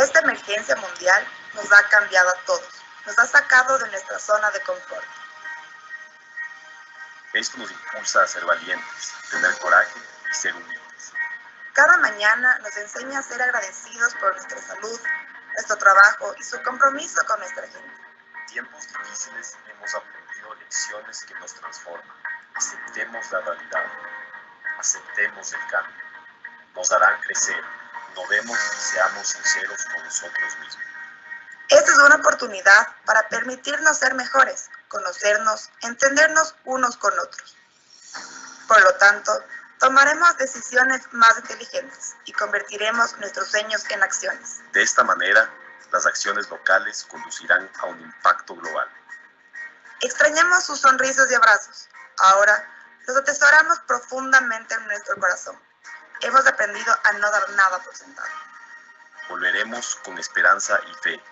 Esta emergencia mundial nos ha cambiado a todos, nos ha sacado de nuestra zona de confort. Esto nos impulsa a ser valientes, tener coraje y ser humildes. Cada mañana nos enseña a ser agradecidos por nuestra salud, nuestro trabajo y su compromiso con nuestra gente. En tiempos difíciles hemos aprendido lecciones que nos transforman. Aceptemos la realidad, aceptemos el cambio. Nos harán crecer, innovemos y seamos sinceros con nosotros mismos. Esta es una oportunidad para permitirnos ser mejores, conocernos, entendernos unos con otros. Por lo tanto, tomaremos decisiones más inteligentes y convertiremos nuestros sueños en acciones. De esta manera, las acciones locales conducirán a un impacto global. Extrañamos sus sonrisas y abrazos. Ahora los atesoramos profundamente en nuestro corazón. Hemos aprendido a no dar nada por sentado. Volveremos con esperanza y fe,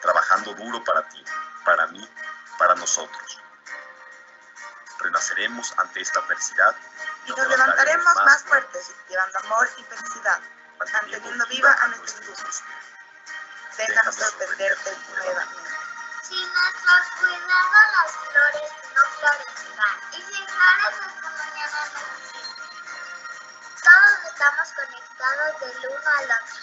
trabajando duro para ti, para mí, para nosotros. Renaceremos ante esta adversidad y nos levantaremos más fuertes, llevando amor y felicidad, manteniendo viva a nuestra industria. Déjanos sorprenderte nuevamente. Sin nuestros cuidados las flores no florecerán y sin flores esta mañana no estamos conectados del uno al otro.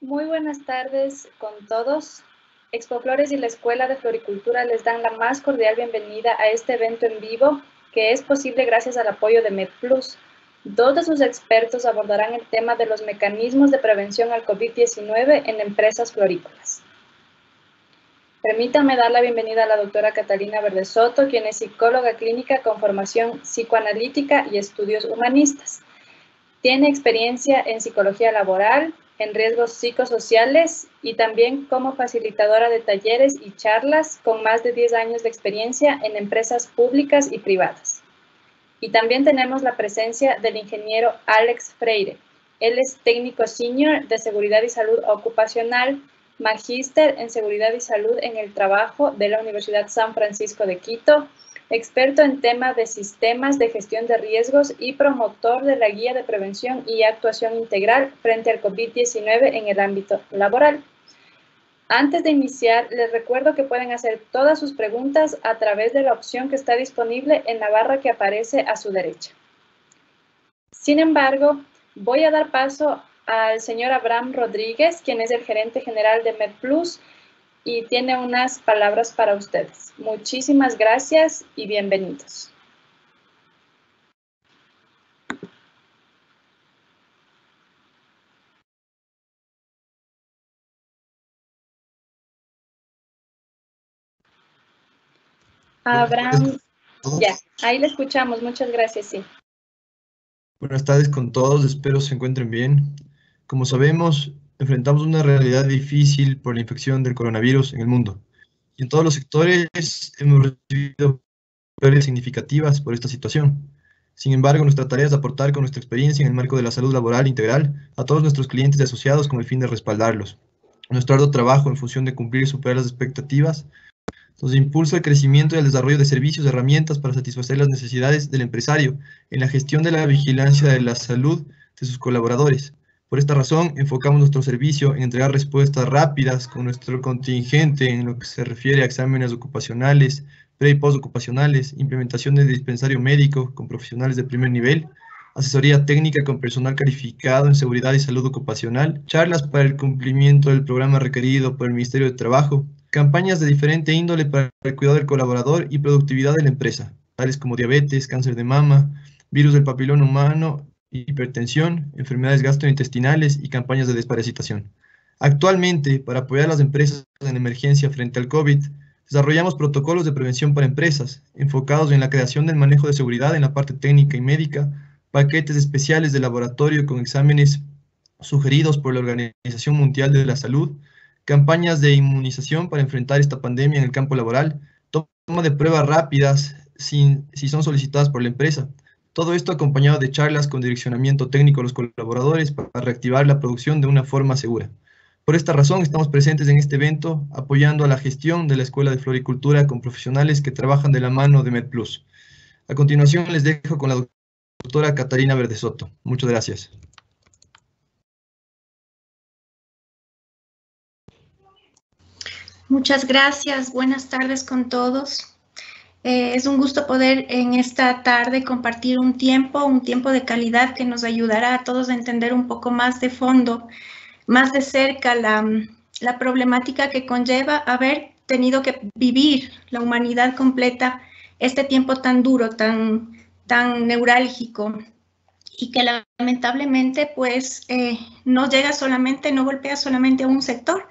Muy buenas tardes con todos. Expo Flores y la Escuela de Floricultura les dan la más cordial bienvenida a este evento en vivo que es posible gracias al apoyo de MedPlus. Dos de sus expertos abordarán el tema de los mecanismos de prevención al COVID-19 en empresas florícolas. Permítanme dar la bienvenida a la doctora Catalina Verde Soto, quien es psicóloga clínica con formación psicoanalítica y estudios humanistas. Tiene experiencia en psicología laboral, en riesgos psicosociales y también como facilitadora de talleres y charlas con más de 10 años de experiencia en empresas públicas y privadas. Y también tenemos la presencia del ingeniero Alex Freire. Él es técnico senior de seguridad y salud ocupacional, magíster en seguridad y salud en el trabajo de la Universidad San Francisco de Quito, experto en temas de sistemas de gestión de riesgos y promotor de la guía de prevención y actuación integral frente al COVID-19 en el ámbito laboral. Antes de iniciar, les recuerdo que pueden hacer todas sus preguntas a través de la opción que está disponible en la barra que aparece a su derecha. Sin embargo, voy a dar paso al señor Abraham Rodríguez, quien es el gerente general de MedPlus, y tiene unas palabras para ustedes. Muchísimas gracias y bienvenidos. Abraham, ya, ahí le escuchamos. Muchas gracias, sí. Buenas tardes con todos, espero se encuentren bien. Como sabemos, enfrentamos una realidad difícil por la infección del coronavirus en el mundo. Y en todos los sectores hemos recibido pérdidas significativas por esta situación. Sin embargo, nuestra tarea es aportar con nuestra experiencia en el marco de la salud laboral integral a todos nuestros clientes y asociados con el fin de respaldarlos. Nuestro arduo trabajo en función de cumplir y superar las expectativas nos impulsa el crecimiento y el desarrollo de servicios y herramientas para satisfacer las necesidades del empresario en la gestión de la vigilancia de la salud de sus colaboradores, por esta razón, enfocamos nuestro servicio en entregar respuestas rápidas con nuestro contingente en lo que se refiere a exámenes ocupacionales, pre y post ocupacionales, implementación de dispensario médico con profesionales de primer nivel, asesoría técnica con personal calificado en seguridad y salud ocupacional, charlas para el cumplimiento del programa requerido por el Ministerio de Trabajo, campañas de diferente índole para el cuidado del colaborador y productividad de la empresa, tales como diabetes, cáncer de mama, virus del papilón humano hipertensión, enfermedades gastrointestinales y campañas de desparasitación. Actualmente, para apoyar a las empresas en emergencia frente al COVID, desarrollamos protocolos de prevención para empresas, enfocados en la creación del manejo de seguridad en la parte técnica y médica, paquetes especiales de laboratorio con exámenes sugeridos por la Organización Mundial de la Salud, campañas de inmunización para enfrentar esta pandemia en el campo laboral, toma de pruebas rápidas si son solicitadas por la empresa, todo esto acompañado de charlas con direccionamiento técnico a los colaboradores para reactivar la producción de una forma segura. Por esta razón estamos presentes en este evento apoyando a la gestión de la Escuela de Floricultura con profesionales que trabajan de la mano de MedPlus. A continuación les dejo con la doctora Catarina Verdesoto. Muchas gracias. Muchas gracias. Buenas tardes con todos. Eh, es un gusto poder en esta tarde compartir un tiempo, un tiempo de calidad que nos ayudará a todos a entender un poco más de fondo, más de cerca la, problemática que conlleva haber tenido que vivir la humanidad completa este tiempo tan duro, tan, tan neurálgico y que lamentablemente pues eh, no llega solamente, no golpea solamente a un sector,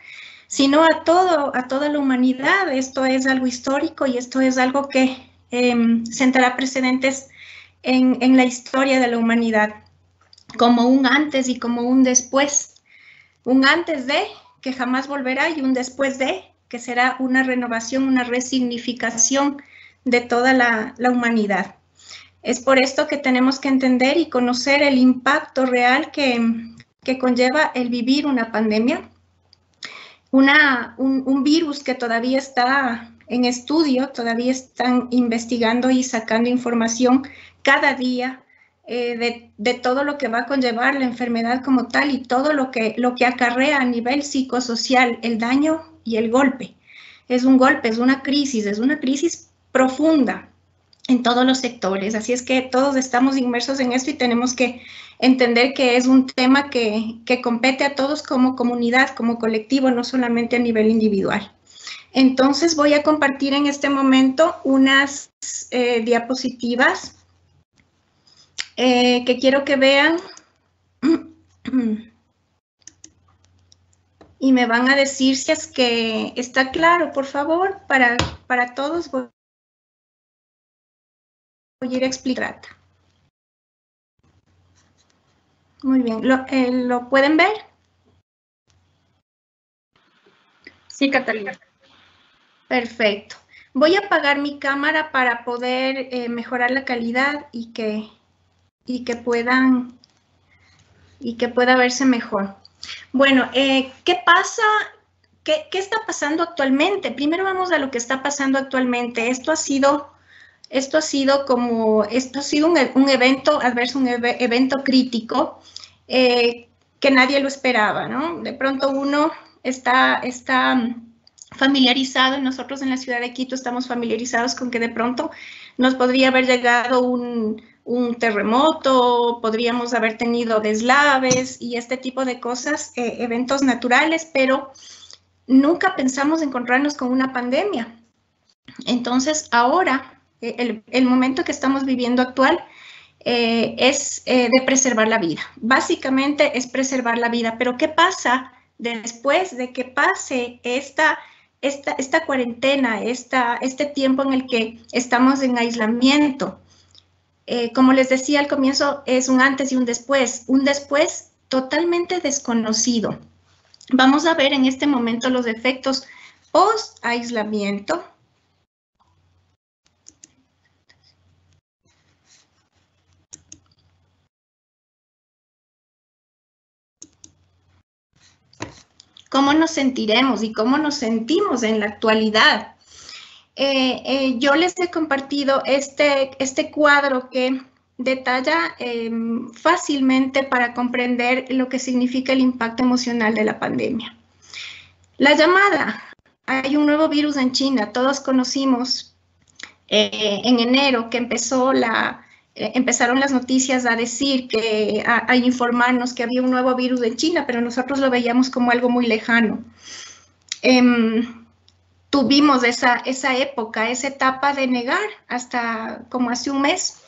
sino a, todo, a toda la humanidad. Esto es algo histórico y esto es algo que em, sentará precedentes en, en la historia de la humanidad, como un antes y como un después. Un antes de, que jamás volverá, y un después de, que será una renovación, una resignificación de toda la, la humanidad. Es por esto que tenemos que entender y conocer el impacto real que, que conlleva el vivir una pandemia, un, virus que todavía está en estudio, todavía están investigando y sacando información cada día eh, de, de, todo lo que va a conllevar la enfermedad como tal y todo lo que, lo que acarrea a nivel psicosocial, el daño y el golpe. Es un golpe, es una crisis, es una crisis profunda en todos los sectores. Así es que todos estamos inmersos en esto y tenemos que entender que es un tema que, compete a todos como comunidad, como colectivo, no solamente a nivel individual. Entonces voy a compartir en este momento unas eh, diapositivas eh, que quiero que vean y me van a decir si es que está claro, por favor, para, para todos. A ir a explicar. Muy bien, eh, ¿Lo, pueden ver? Sí, Catalina. Perfecto. Voy a apagar mi cámara para poder eh, mejorar la calidad y que, y que puedan y que pueda verse mejor. Bueno, eh, ¿qué pasa? ¿Qué, ¿Qué, está pasando actualmente? Primero vamos a lo que está pasando actualmente. Esto ha sido, esto ha sido como, esto ha sido un, un evento adverso, un evento crítico eh, que nadie lo esperaba, ¿no? De pronto uno está, está familiarizado, y nosotros en la ciudad de Quito estamos familiarizados con que de pronto nos podría haber llegado un, un terremoto, podríamos haber tenido deslaves y este tipo de cosas, eh, eventos naturales, pero nunca pensamos encontrarnos con una pandemia. Entonces, ahora, el, el momento que estamos viviendo actual eh, es eh, de preservar la vida. Básicamente es preservar la vida, pero ¿qué pasa después de que pase esta, esta, esta cuarentena, esta, este tiempo en el que estamos en aislamiento? Eh, como les decía al comienzo, es un antes y un después, un después totalmente desconocido. Vamos a ver en este momento los efectos post-aislamiento, cómo nos sentiremos y cómo nos sentimos en la actualidad. Eh, eh, yo les he compartido este, este cuadro que detalla em, fácilmente para comprender lo que significa el impacto emocional de la pandemia. La llamada, hay un nuevo virus en China, todos conocimos eh, en enero que empezó la, empezaron las noticias a decir que, a, informarnos que había un nuevo virus en China, pero nosotros lo veíamos como algo muy lejano. Em, tuvimos esa, esa época, esa etapa de negar hasta como hace un mes,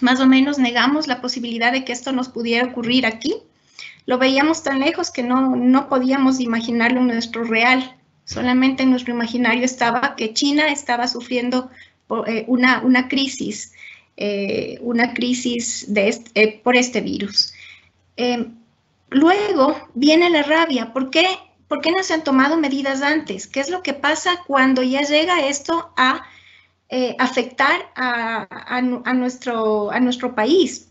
más o menos negamos la posibilidad de que esto nos pudiera ocurrir aquí. Lo veíamos tan lejos que no, no podíamos imaginarlo en nuestro real. Solamente en nuestro imaginario estaba que China estaba sufriendo eh, una, una crisis eh, una crisis eh, por este virus. Eh, luego viene la rabia. ¿Por qué, ¿Por qué no se han tomado medidas antes? ¿Qué es lo que pasa cuando ya llega esto a afectar a, nuestro, país?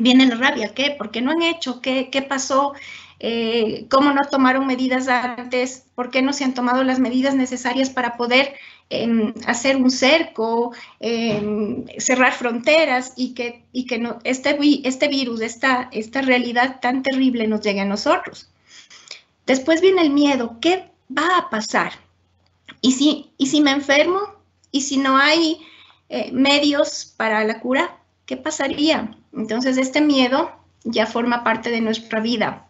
Viene la rabia. ¿Qué? ¿Por qué no han hecho? ¿Qué, pasó? eh, cómo no tomaron medidas antes, por qué no se han tomado las medidas necesarias para poder em, hacer un cerco, em, cerrar fronteras y que, y que no, este, este virus, esta, esta realidad tan terrible nos llegue a nosotros. Después viene el miedo, ¿qué va a pasar? ¿Y si, y si me enfermo? ¿Y si no hay eh, medios para la cura? ¿Qué pasaría? Entonces este miedo ya forma parte de nuestra vida.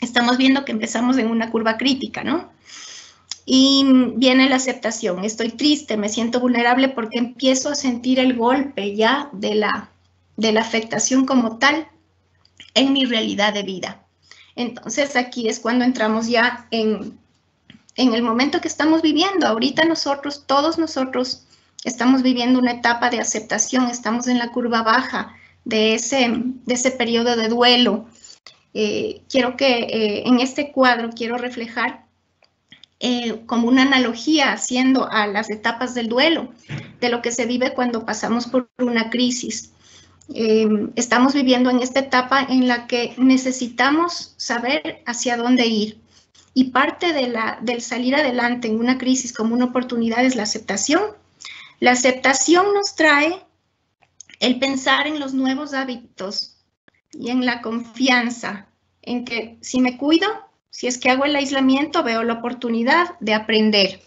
Estamos viendo que empezamos en una curva crítica, ¿no? Y viene la aceptación. Estoy triste, me siento vulnerable porque empiezo a sentir el golpe ya de la, de la afectación como tal en mi realidad de vida. Entonces aquí es cuando entramos ya en, en el momento que estamos viviendo. Ahorita nosotros, todos nosotros, estamos viviendo una etapa de aceptación, estamos en la curva baja de ese, de ese periodo de duelo. Eh, quiero que eh, en este cuadro quiero reflejar eh, como una analogía haciendo a las etapas del duelo, de lo que se vive cuando pasamos por una crisis. estamos viviendo en esta etapa en la que necesitamos saber hacia dónde ir. Y parte de la, del salir adelante en una crisis como una oportunidad es la aceptación. La aceptación nos trae el pensar en los nuevos hábitos y en la confianza, en que si me cuido, si es que hago el aislamiento, veo la oportunidad de aprender,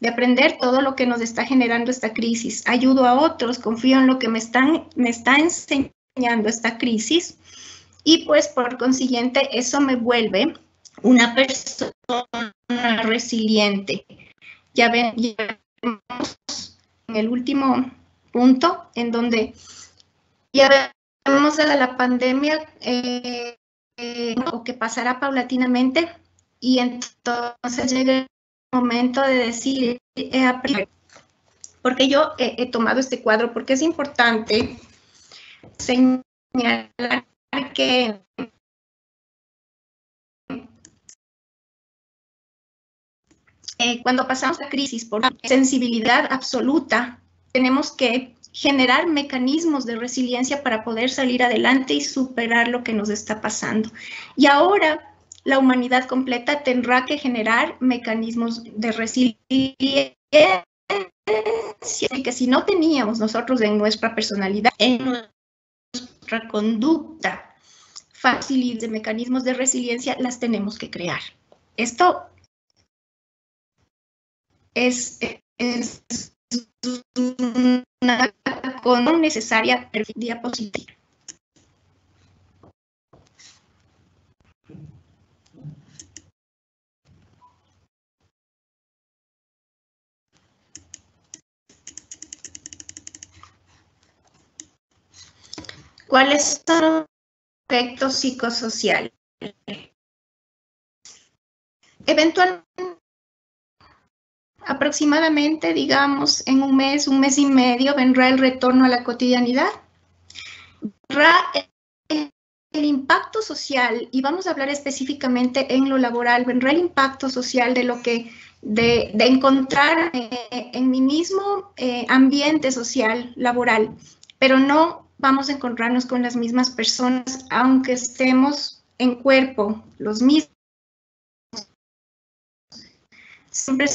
de aprender todo lo que nos está generando esta crisis. Ayudo a otros, confío en lo que me, están, está enseñando esta crisis y pues por consiguiente eso me vuelve una persona resiliente. Ya ven, ya vemos en el último punto en donde ya vemos de la pandemia eh, eh, o que pasará paulatinamente. Y entonces llega el momento de decir, porque yo he, he tomado este cuadro, porque es importante señalar que Eh, cuando pasamos la crisis por sensibilidad absoluta, tenemos que generar mecanismos de resiliencia para poder salir adelante y superar lo que nos está pasando. Y ahora la humanidad completa tendrá que generar mecanismos de resiliencia que si no teníamos nosotros en nuestra personalidad, en nuestra conducta, fáciles de mecanismos de resiliencia, las tenemos que crear. Esto es, es una con necesaria diapositiva. ¿Cuáles son los efectos psicosociales? Eventualmente aproximadamente, digamos, en un mes, un mes y medio, vendrá el retorno a la cotidianidad. Vendrá el, impacto social, y vamos a hablar específicamente en lo laboral, vendrá el impacto social de lo que, de, encontrar eh, en mi mismo eh, ambiente social, laboral, pero no vamos a encontrarnos con las mismas personas, aunque estemos en cuerpo, los mismos. Siempre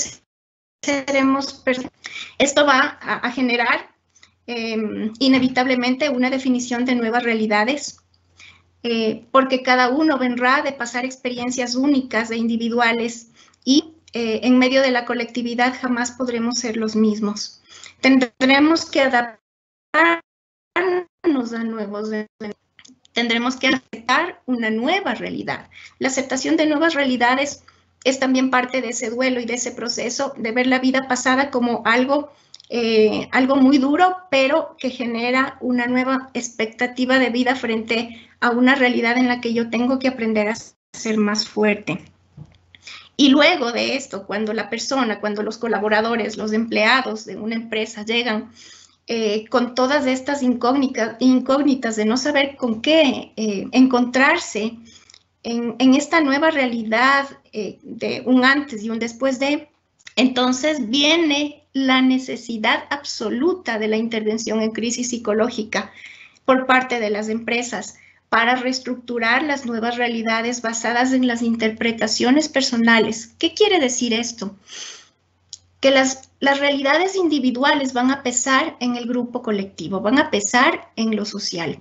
Esto va a, generar em, inevitablemente una definición de nuevas realidades, eh, porque cada uno vendrá de pasar experiencias únicas e individuales y eh, en medio de la colectividad jamás podremos ser los mismos. Tendremos que adaptarnos a nuevos tendremos que aceptar una nueva realidad. La aceptación de nuevas realidades es también parte de ese duelo y de ese proceso de ver la vida pasada como algo, eh, algo muy duro, pero que genera una nueva expectativa de vida frente a una realidad en la que yo tengo que aprender a ser más fuerte. Y luego de esto, cuando la persona, cuando los colaboradores, los empleados de una empresa llegan eh, con todas estas incógnitas, de no saber con qué eh, encontrarse, en, esta nueva realidad eh, de un antes y un después de, entonces viene la necesidad absoluta de la intervención en crisis psicológica por parte de las empresas para reestructurar las nuevas realidades basadas en las interpretaciones personales. ¿Qué quiere decir esto? Que las, las realidades individuales van a pesar en el grupo colectivo, van a pesar en lo social.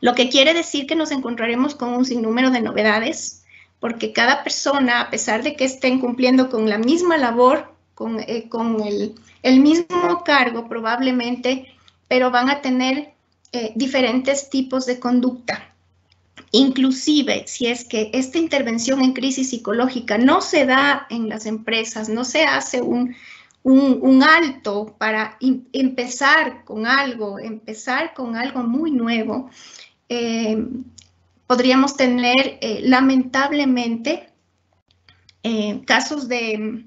Lo que quiere decir que nos encontraremos con un sinnúmero de novedades, porque cada persona, a pesar de que estén cumpliendo con la misma labor, con, eh, con el, el, mismo cargo probablemente, pero van a tener eh, diferentes tipos de conducta. Inclusive, si es que esta intervención en crisis psicológica no se da en las empresas, no se hace un, un, un alto para empezar con algo, empezar con algo muy nuevo, eh, podríamos tener eh, lamentablemente eh, casos de,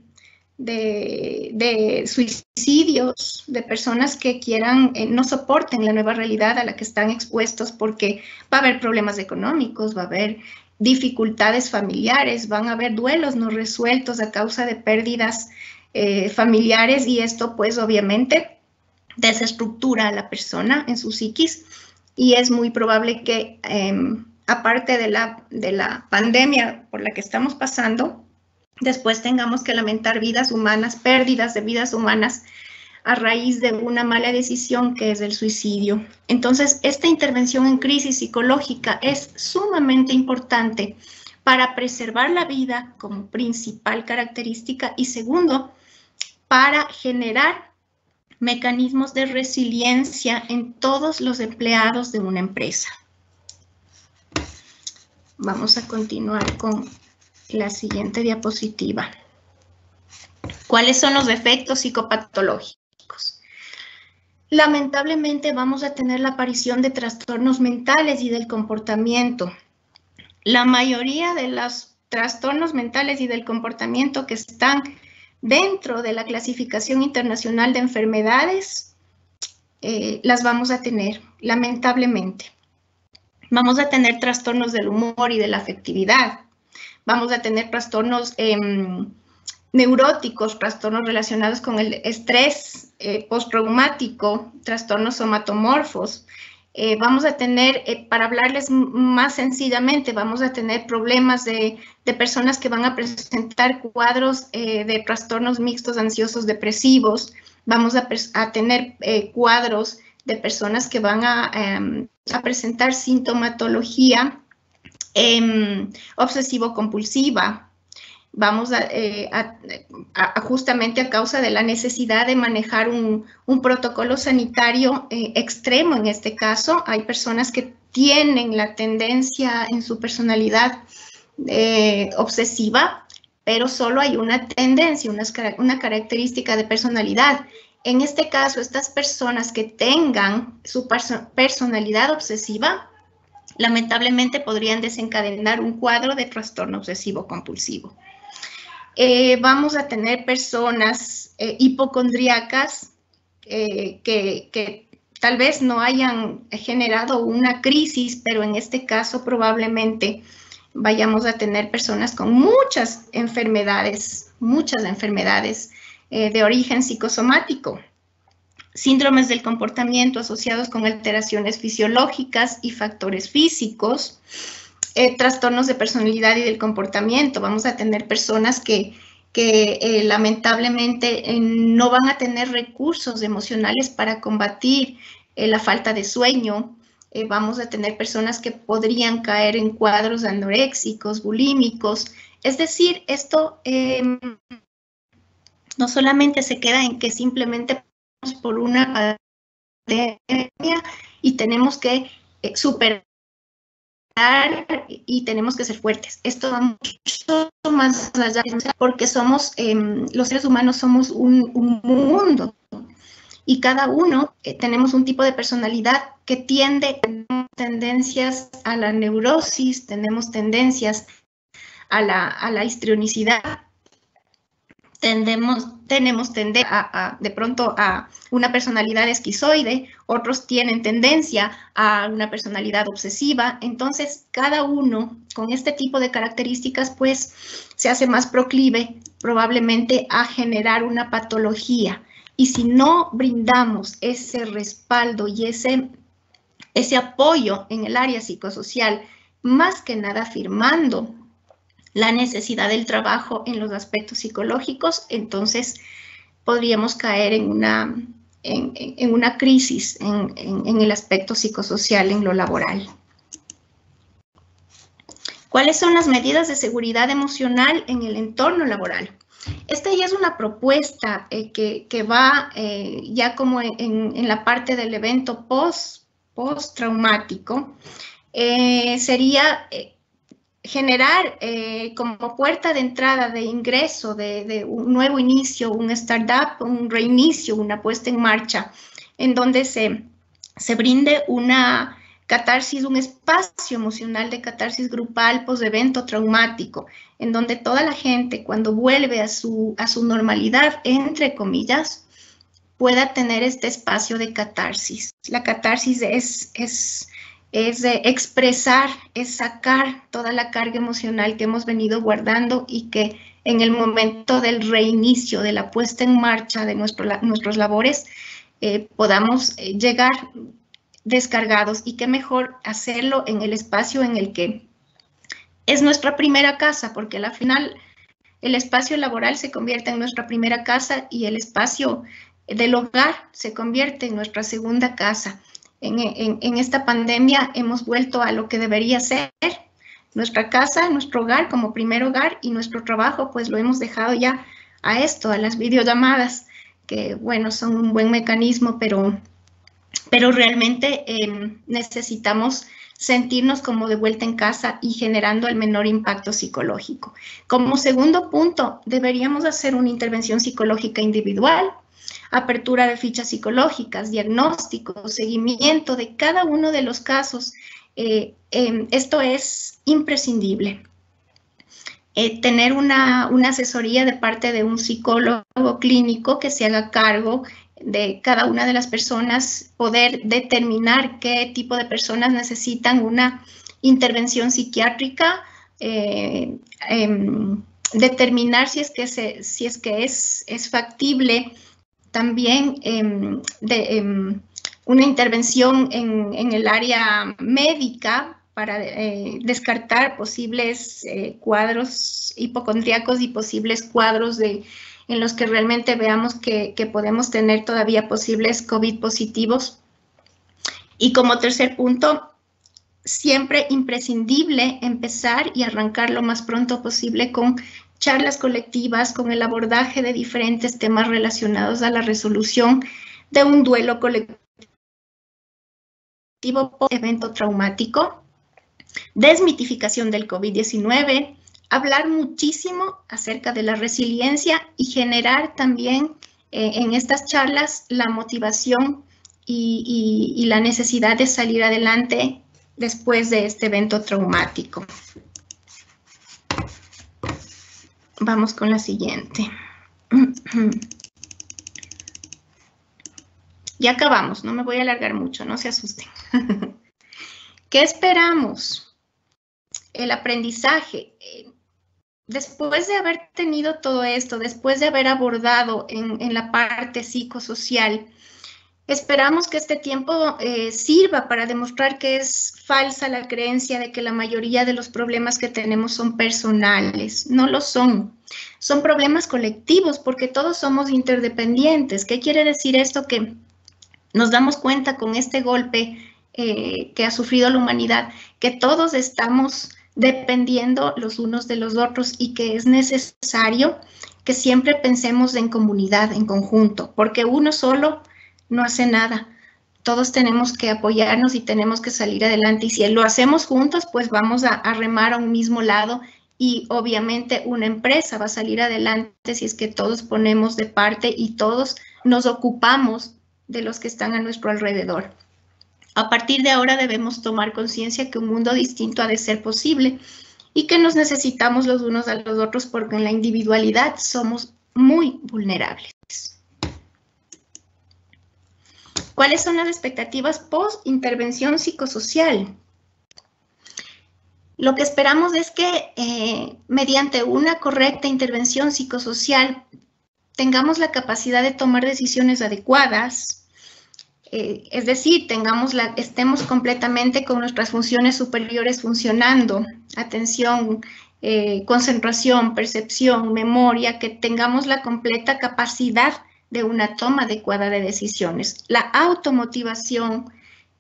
suicidios, de personas que quieran, no soporten la nueva realidad a la que están expuestos porque va a haber problemas económicos, va a haber dificultades familiares, van a haber duelos no resueltos a causa de pérdidas familiares y esto pues obviamente desestructura a la persona en su psiquis y es muy probable que em, aparte de la, de la pandemia por la que estamos pasando, después tengamos que lamentar vidas humanas, pérdidas de vidas humanas a raíz de una mala decisión que es el suicidio. Entonces, esta intervención en crisis psicológica es sumamente importante para preservar la vida como principal característica y segundo, para generar mecanismos de resiliencia en todos los empleados de una empresa. Vamos a continuar con la siguiente diapositiva. ¿Cuáles son los efectos psicopatológicos? Lamentablemente vamos a tener la aparición de trastornos mentales y del comportamiento. La mayoría de los trastornos mentales y del comportamiento que están dentro de la clasificación internacional de enfermedades, eh, las vamos a tener, lamentablemente. Vamos a tener trastornos del humor y de la afectividad, vamos a tener trastornos em, neuróticos, trastornos relacionados con el estrés eh, postraumático, trastornos somatomorfos. Eh, vamos a tener, eh, para hablarles más sencillamente, vamos a tener problemas de, personas que van a presentar cuadros de trastornos mixtos ansiosos depresivos, vamos a, tener cuadros de personas que van a, em, presentar sintomatología Em, obsesivo-compulsiva. Vamos eh, a, justamente a causa de la necesidad de manejar un, protocolo sanitario eh, extremo en este caso. Hay personas que tienen la tendencia en su personalidad eh, obsesiva, pero solo hay una tendencia, una, una característica de personalidad. En este caso, estas personas que tengan su personalidad obsesiva lamentablemente podrían desencadenar un cuadro de trastorno obsesivo compulsivo. Eh, vamos a tener personas eh, hipocondríacas eh, que, que, tal vez no hayan generado una crisis, pero en este caso probablemente vayamos a tener personas con muchas enfermedades, muchas enfermedades de origen psicosomático. Síndromes del comportamiento asociados con alteraciones fisiológicas y factores físicos, eh, trastornos de personalidad y del comportamiento. Vamos a tener personas que, eh, lamentablemente eh, no van a tener recursos emocionales para combatir la falta de sueño. vamos a tener personas que podrían caer en cuadros anoréxicos, bulímicos. Es decir, esto no solamente se queda en que simplemente por una pandemia y tenemos que superar y tenemos que ser fuertes. Esto va mucho más allá porque somos, em, los seres humanos somos un, mundo y cada uno eh, tenemos un tipo de personalidad que tiende, tendencias a la neurosis, tenemos tendencias a la, a la histrionicidad, tenemos tendencia a, de pronto a una personalidad esquizoide, otros tienen tendencia a una personalidad obsesiva, entonces cada uno con este tipo de características pues se hace más proclive probablemente a generar una patología. Y si no brindamos ese respaldo y ese ese apoyo en el área psicosocial, más que nada afirmando la necesidad del trabajo en los aspectos psicológicos, entonces podríamos caer en una, en, una crisis en, en el aspecto psicosocial, en lo laboral. ¿Cuáles son las medidas de seguridad emocional en el entorno laboral? Esta ya es una propuesta eh, que, va eh, ya como en, la parte del evento post, post. Eh, sería generar como puerta de entrada, de ingreso, de, un nuevo inicio, un startup, un reinicio, una puesta en marcha, en donde se, se brinde una catarsis, un espacio emocional de catarsis grupal post-evento traumático, en donde toda la gente cuando vuelve a su, a su normalidad, entre comillas, pueda tener este espacio de catarsis. La catarsis es, es expresar, es sacar toda la carga emocional que hemos venido guardando y que en el momento del reinicio, de la puesta en marcha de nuestro, nuestros labores, eh, podamos eh, llegar descargados y qué mejor hacerlo en el espacio en el que es nuestra primera casa, porque al final el espacio laboral se convierte en nuestra primera casa y el espacio del hogar se convierte en nuestra segunda casa. En, en, esta pandemia hemos vuelto a lo que debería ser nuestra casa, nuestro hogar como primer hogar y nuestro trabajo, pues lo hemos dejado ya a esto, a las videollamadas, que bueno, son un buen mecanismo, pero pero realmente em, necesitamos sentirnos como de vuelta en casa y generando el menor impacto psicológico. Como segundo punto, deberíamos hacer una intervención psicológica individual, apertura de fichas psicológicas, diagnóstico, seguimiento de cada uno de los casos. Eh, em, esto es imprescindible. Eh, tener una, asesoría de parte de un psicólogo clínico que se haga cargo de cada una de las personas, poder determinar qué tipo de personas necesitan una intervención psiquiátrica, eh, em, determinar si es que, es factible también em, de, em, una intervención en, el área médica para eh, descartar posibles eh, cuadros hipocondríacos y posibles cuadros de en los que realmente veamos que, podemos tener todavía posibles COVID positivos. Y como tercer punto, siempre imprescindible empezar y arrancar lo más pronto posible con charlas colectivas, con el abordaje de diferentes temas relacionados a la resolución de un duelo colectivo evento traumático, desmitificación del COVID-19, hablar muchísimo acerca de la resiliencia y generar también eh, en estas charlas la motivación y, la necesidad de salir adelante después de este evento traumático. Vamos con la siguiente. Ya acabamos, no me voy a alargar mucho, no se asusten. ¿Qué esperamos? El aprendizaje. Eh, después de haber tenido todo esto, después de haber abordado en, la parte psicosocial, esperamos que este tiempo eh, sirva para demostrar que es falsa la creencia de que la mayoría de los problemas que tenemos son personales. No lo son. Son problemas colectivos porque todos somos interdependientes. ¿Qué quiere decir esto? Que nos damos cuenta con este golpe eh, que ha sufrido la humanidad, que todos estamos dependiendo los unos de los otros y que es necesario que siempre pensemos en comunidad, en conjunto, porque uno solo no hace nada. Todos tenemos que apoyarnos y tenemos que salir adelante. Y si lo hacemos juntos, pues vamos a, remar a un mismo lado y obviamente una empresa va a salir adelante si es que todos ponemos de parte y todos nos ocupamos de los que están a nuestro alrededor. A partir de ahora debemos tomar conciencia que un mundo distinto ha de ser posible y que nos necesitamos los unos a los otros porque en la individualidad somos muy vulnerables. ¿Cuáles son las expectativas post-intervención psicosocial? Lo que esperamos es que eh, mediante una correcta intervención psicosocial tengamos la capacidad de tomar decisiones adecuadas, eh, es decir, tengamos la, estemos completamente con nuestras funciones superiores funcionando, atención, eh, concentración, percepción, memoria, que tengamos la completa capacidad de una toma adecuada de decisiones. La automotivación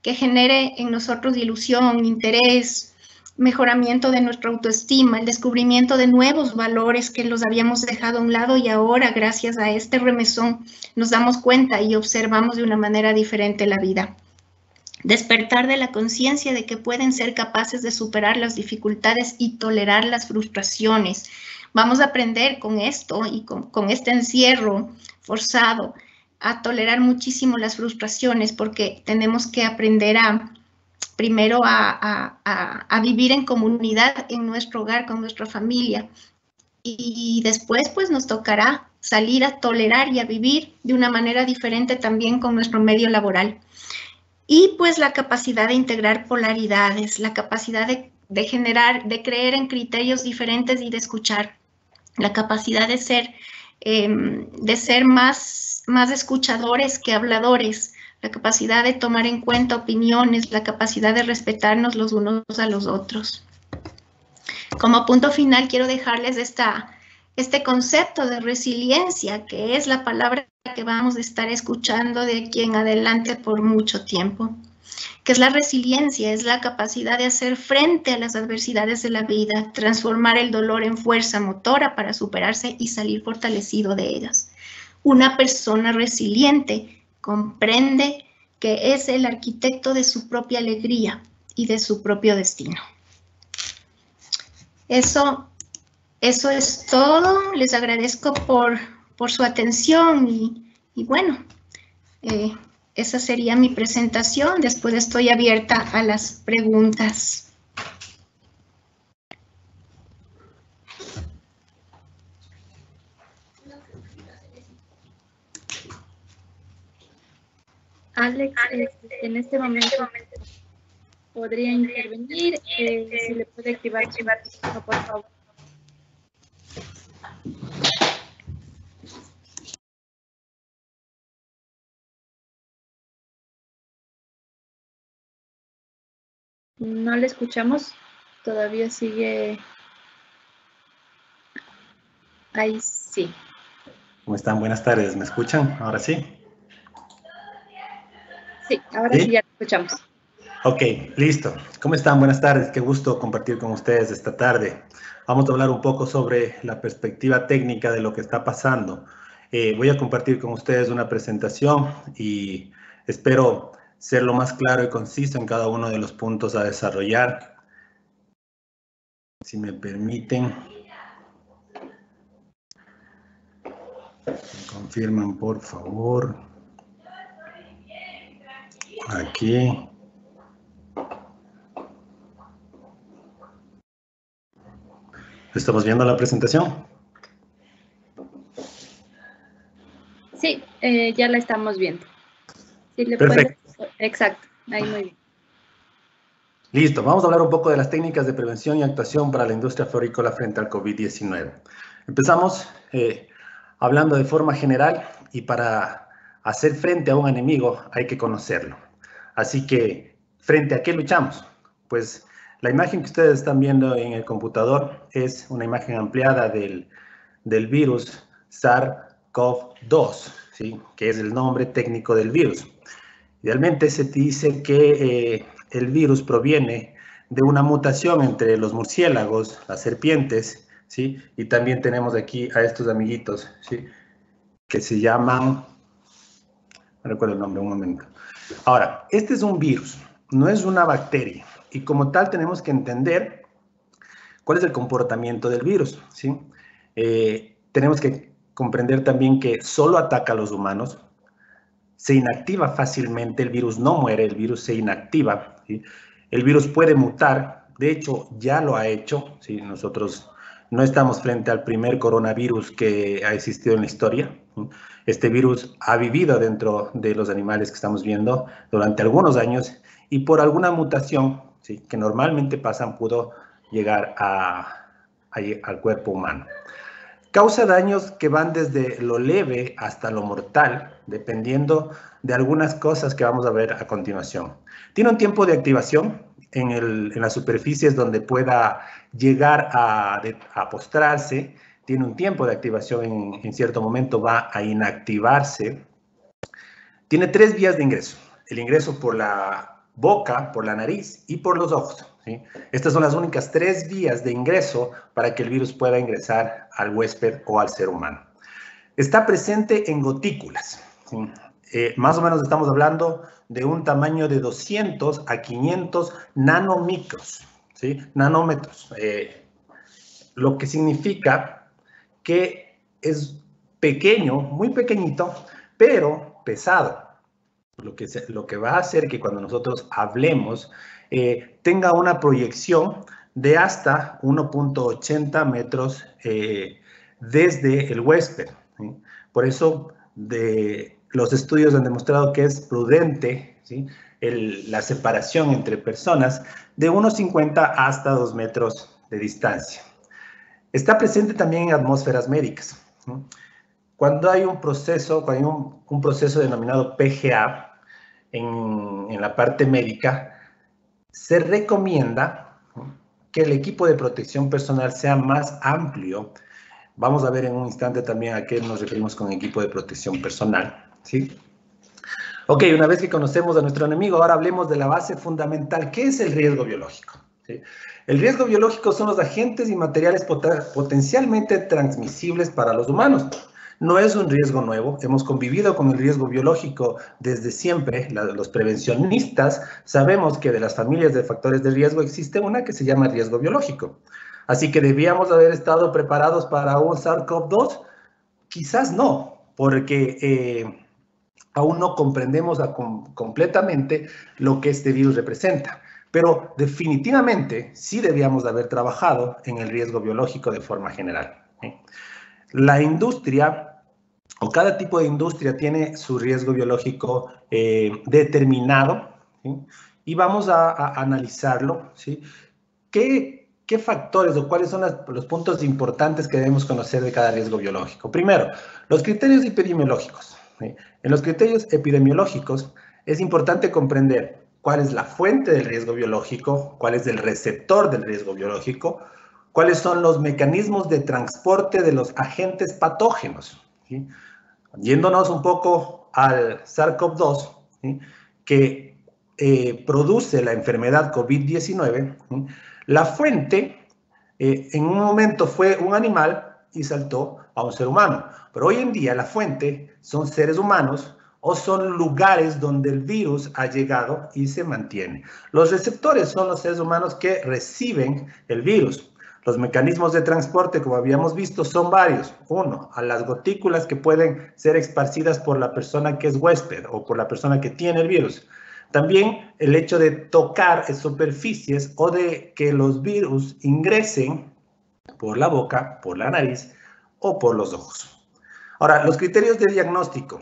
que genere en nosotros ilusión, interés, mejoramiento de nuestra autoestima, el descubrimiento de nuevos valores que los habíamos dejado a un lado y ahora gracias a este remesón nos damos cuenta y observamos de una manera diferente la vida. Despertar de la conciencia de que pueden ser capaces de superar las dificultades y tolerar las frustraciones. Vamos a aprender con esto y con, con este encierro forzado a tolerar muchísimo las frustraciones porque tenemos que aprender a, primero a, vivir en comunidad en nuestro hogar, con nuestra familia. Y después pues nos tocará salir a tolerar y a vivir de una manera diferente también con nuestro medio laboral. Y pues la capacidad de integrar polaridades, la capacidad de, generar, de creer en criterios diferentes y de escuchar, la capacidad de ser, em, de ser más, más escuchadores que habladores, la capacidad de tomar en cuenta opiniones, la capacidad de respetarnos los unos a los otros. Como punto final, quiero dejarles esta, este concepto de resiliencia, que es la palabra que vamos a estar escuchando de aquí en adelante por mucho tiempo. Que es la resiliencia? Es la capacidad de hacer frente a las adversidades de la vida, transformar el dolor en fuerza motora para superarse y salir fortalecido de ellas. Una persona resiliente comprende que es el arquitecto de su propia alegría y de su propio destino. Eso, eso es todo. Les agradezco por, por su atención y, bueno, eh, esa sería mi presentación. Después estoy abierta a las preguntas. Alex, este, en este momento podría intervenir. Eh, si le puede activar por favor. No le escuchamos. Todavía sigue. Ahí sí. ¿Cómo están? Buenas tardes. ¿Me escuchan? Ahora sí. Sí, ahora ¿Sí? ya escuchamos. Ok, listo. ¿Cómo están? Buenas tardes. Qué gusto compartir con ustedes esta tarde. Vamos a hablar un poco sobre la perspectiva técnica de lo que está pasando. Eh, voy a compartir con ustedes una presentación y espero ser lo más claro y conciso en cada uno de los puntos a desarrollar. Si me permiten. Me confirman, por favor. Aquí. ¿Estamos viendo la presentación? Sí, eh, ya la estamos viendo. Perfecto. Exacto, ahí muy. Listo, vamos a hablar un poco de las técnicas de prevención y actuación para la industria florícola frente al COVID-19. Empezamos eh, hablando de forma general y para hacer frente a un enemigo hay que conocerlo. Así que, ¿frente a qué luchamos? Pues la imagen que ustedes están viendo en el computador es una imagen ampliada del, virus SARS-CoV-2, ¿sí? que es el nombre técnico del virus. Idealmente se dice que eh, el virus proviene de una mutación entre los murciélagos, las serpientes, ¿sí? y también tenemos aquí a estos amiguitos, ¿sí? que se llaman, no recuerdo el nombre, un momento, Ahora, este es un virus, no es una bacteria. Y como tal tenemos que entender cuál es el comportamiento del virus. ¿sí? Eh, tenemos que comprender también que solo ataca a los humanos, se inactiva fácilmente, el virus no muere, el virus se inactiva. El virus puede mutar, de hecho ya lo ha hecho. ¿sí? Nosotros no estamos frente al primer coronavirus que ha existido en la historia. Este virus ha vivido dentro de los animales que estamos viendo durante algunos años y por alguna mutación ¿sí? que normalmente pasan pudo llegar a, al cuerpo humano. Causa daños que van desde lo leve hasta lo mortal, dependiendo de algunas cosas que vamos a ver a continuación. Tiene un tiempo de activación en, las superficies donde pueda llegar a, postrarse. Tiene un tiempo de activación, en cierto momento va a inactivarse. Tiene tres vías de ingreso. El ingreso por la boca, por la nariz y por los ojos. Estas son las únicas tres vías de ingreso para que el virus pueda ingresar al huésped o al ser humano. Está presente en gotículas. Eh, más o menos estamos hablando de un tamaño de 200 a 500 nanomicros, ¿sí? nanómetros, eh, lo que significa que es pequeño, muy pequeñito, pero pesado. Lo que, lo que va a hacer que cuando nosotros hablemos eh, tenga una proyección de hasta 1.80 metros eh, desde el huésped. Por eso los estudios han demostrado que es prudente la separación entre personas de 1.50 hasta 2 metros de distancia. Está presente también en atmósferas médicas. Cuando hay un proceso, cuando hay un, proceso denominado PGA en, la parte médica, se recomienda que el equipo de protección personal sea más amplio. Vamos a ver en un instante también a qué nos referimos con equipo de protección personal. ¿sí? Ok, una vez que conocemos a nuestro enemigo, ahora hablemos de la base fundamental. ¿Qué es el riesgo biológico? El riesgo biológico son los agentes y materiales pot potencialmente transmisibles para los humanos. No es un riesgo nuevo, hemos convivido con el riesgo biológico desde siempre. Los prevencionistas sabemos que de las familias de factores de riesgo existe una que se llama riesgo biológico. Así que debíamos haber estado preparados para un SARS-CoV-2. Quizás no, porque eh, aún no comprendemos completamente lo que este virus representa. Pero definitivamente sí debíamos de haber trabajado en el riesgo biológico de forma general. ¿eh? La industria o cada tipo de industria tiene su riesgo biológico eh, determinado y vamos a, analizarlo. ¿sí? ¿Qué, ¿Qué, factores o cuáles son los puntos importantes que debemos conocer de cada riesgo biológico? Primero, los criterios epidemiológicos. En los criterios epidemiológicos es importante comprender cuál es la fuente del riesgo biológico, cuál es el receptor del riesgo biológico, cuáles son los mecanismos de transporte de los agentes patógenos. ¿sí? Yéndonos un poco al SARS-CoV-2, ¿sí? que eh, produce la enfermedad COVID-19, ¿sí? la fuente eh, en un momento fue un animal y saltó a un ser humano. Pero hoy en día la fuente son seres humanos o son lugares donde el virus ha llegado y se mantiene. Los receptores son los seres humanos que reciben el virus. Los mecanismos de transporte, como habíamos visto, son varios. Uno, a las gotículas que pueden ser esparcidas por la persona que es huésped o por la persona que tiene el virus. También el hecho de tocar superficies o de que los virus ingresen por la boca, por la nariz o por los ojos. Ahora, los criterios de diagnóstico.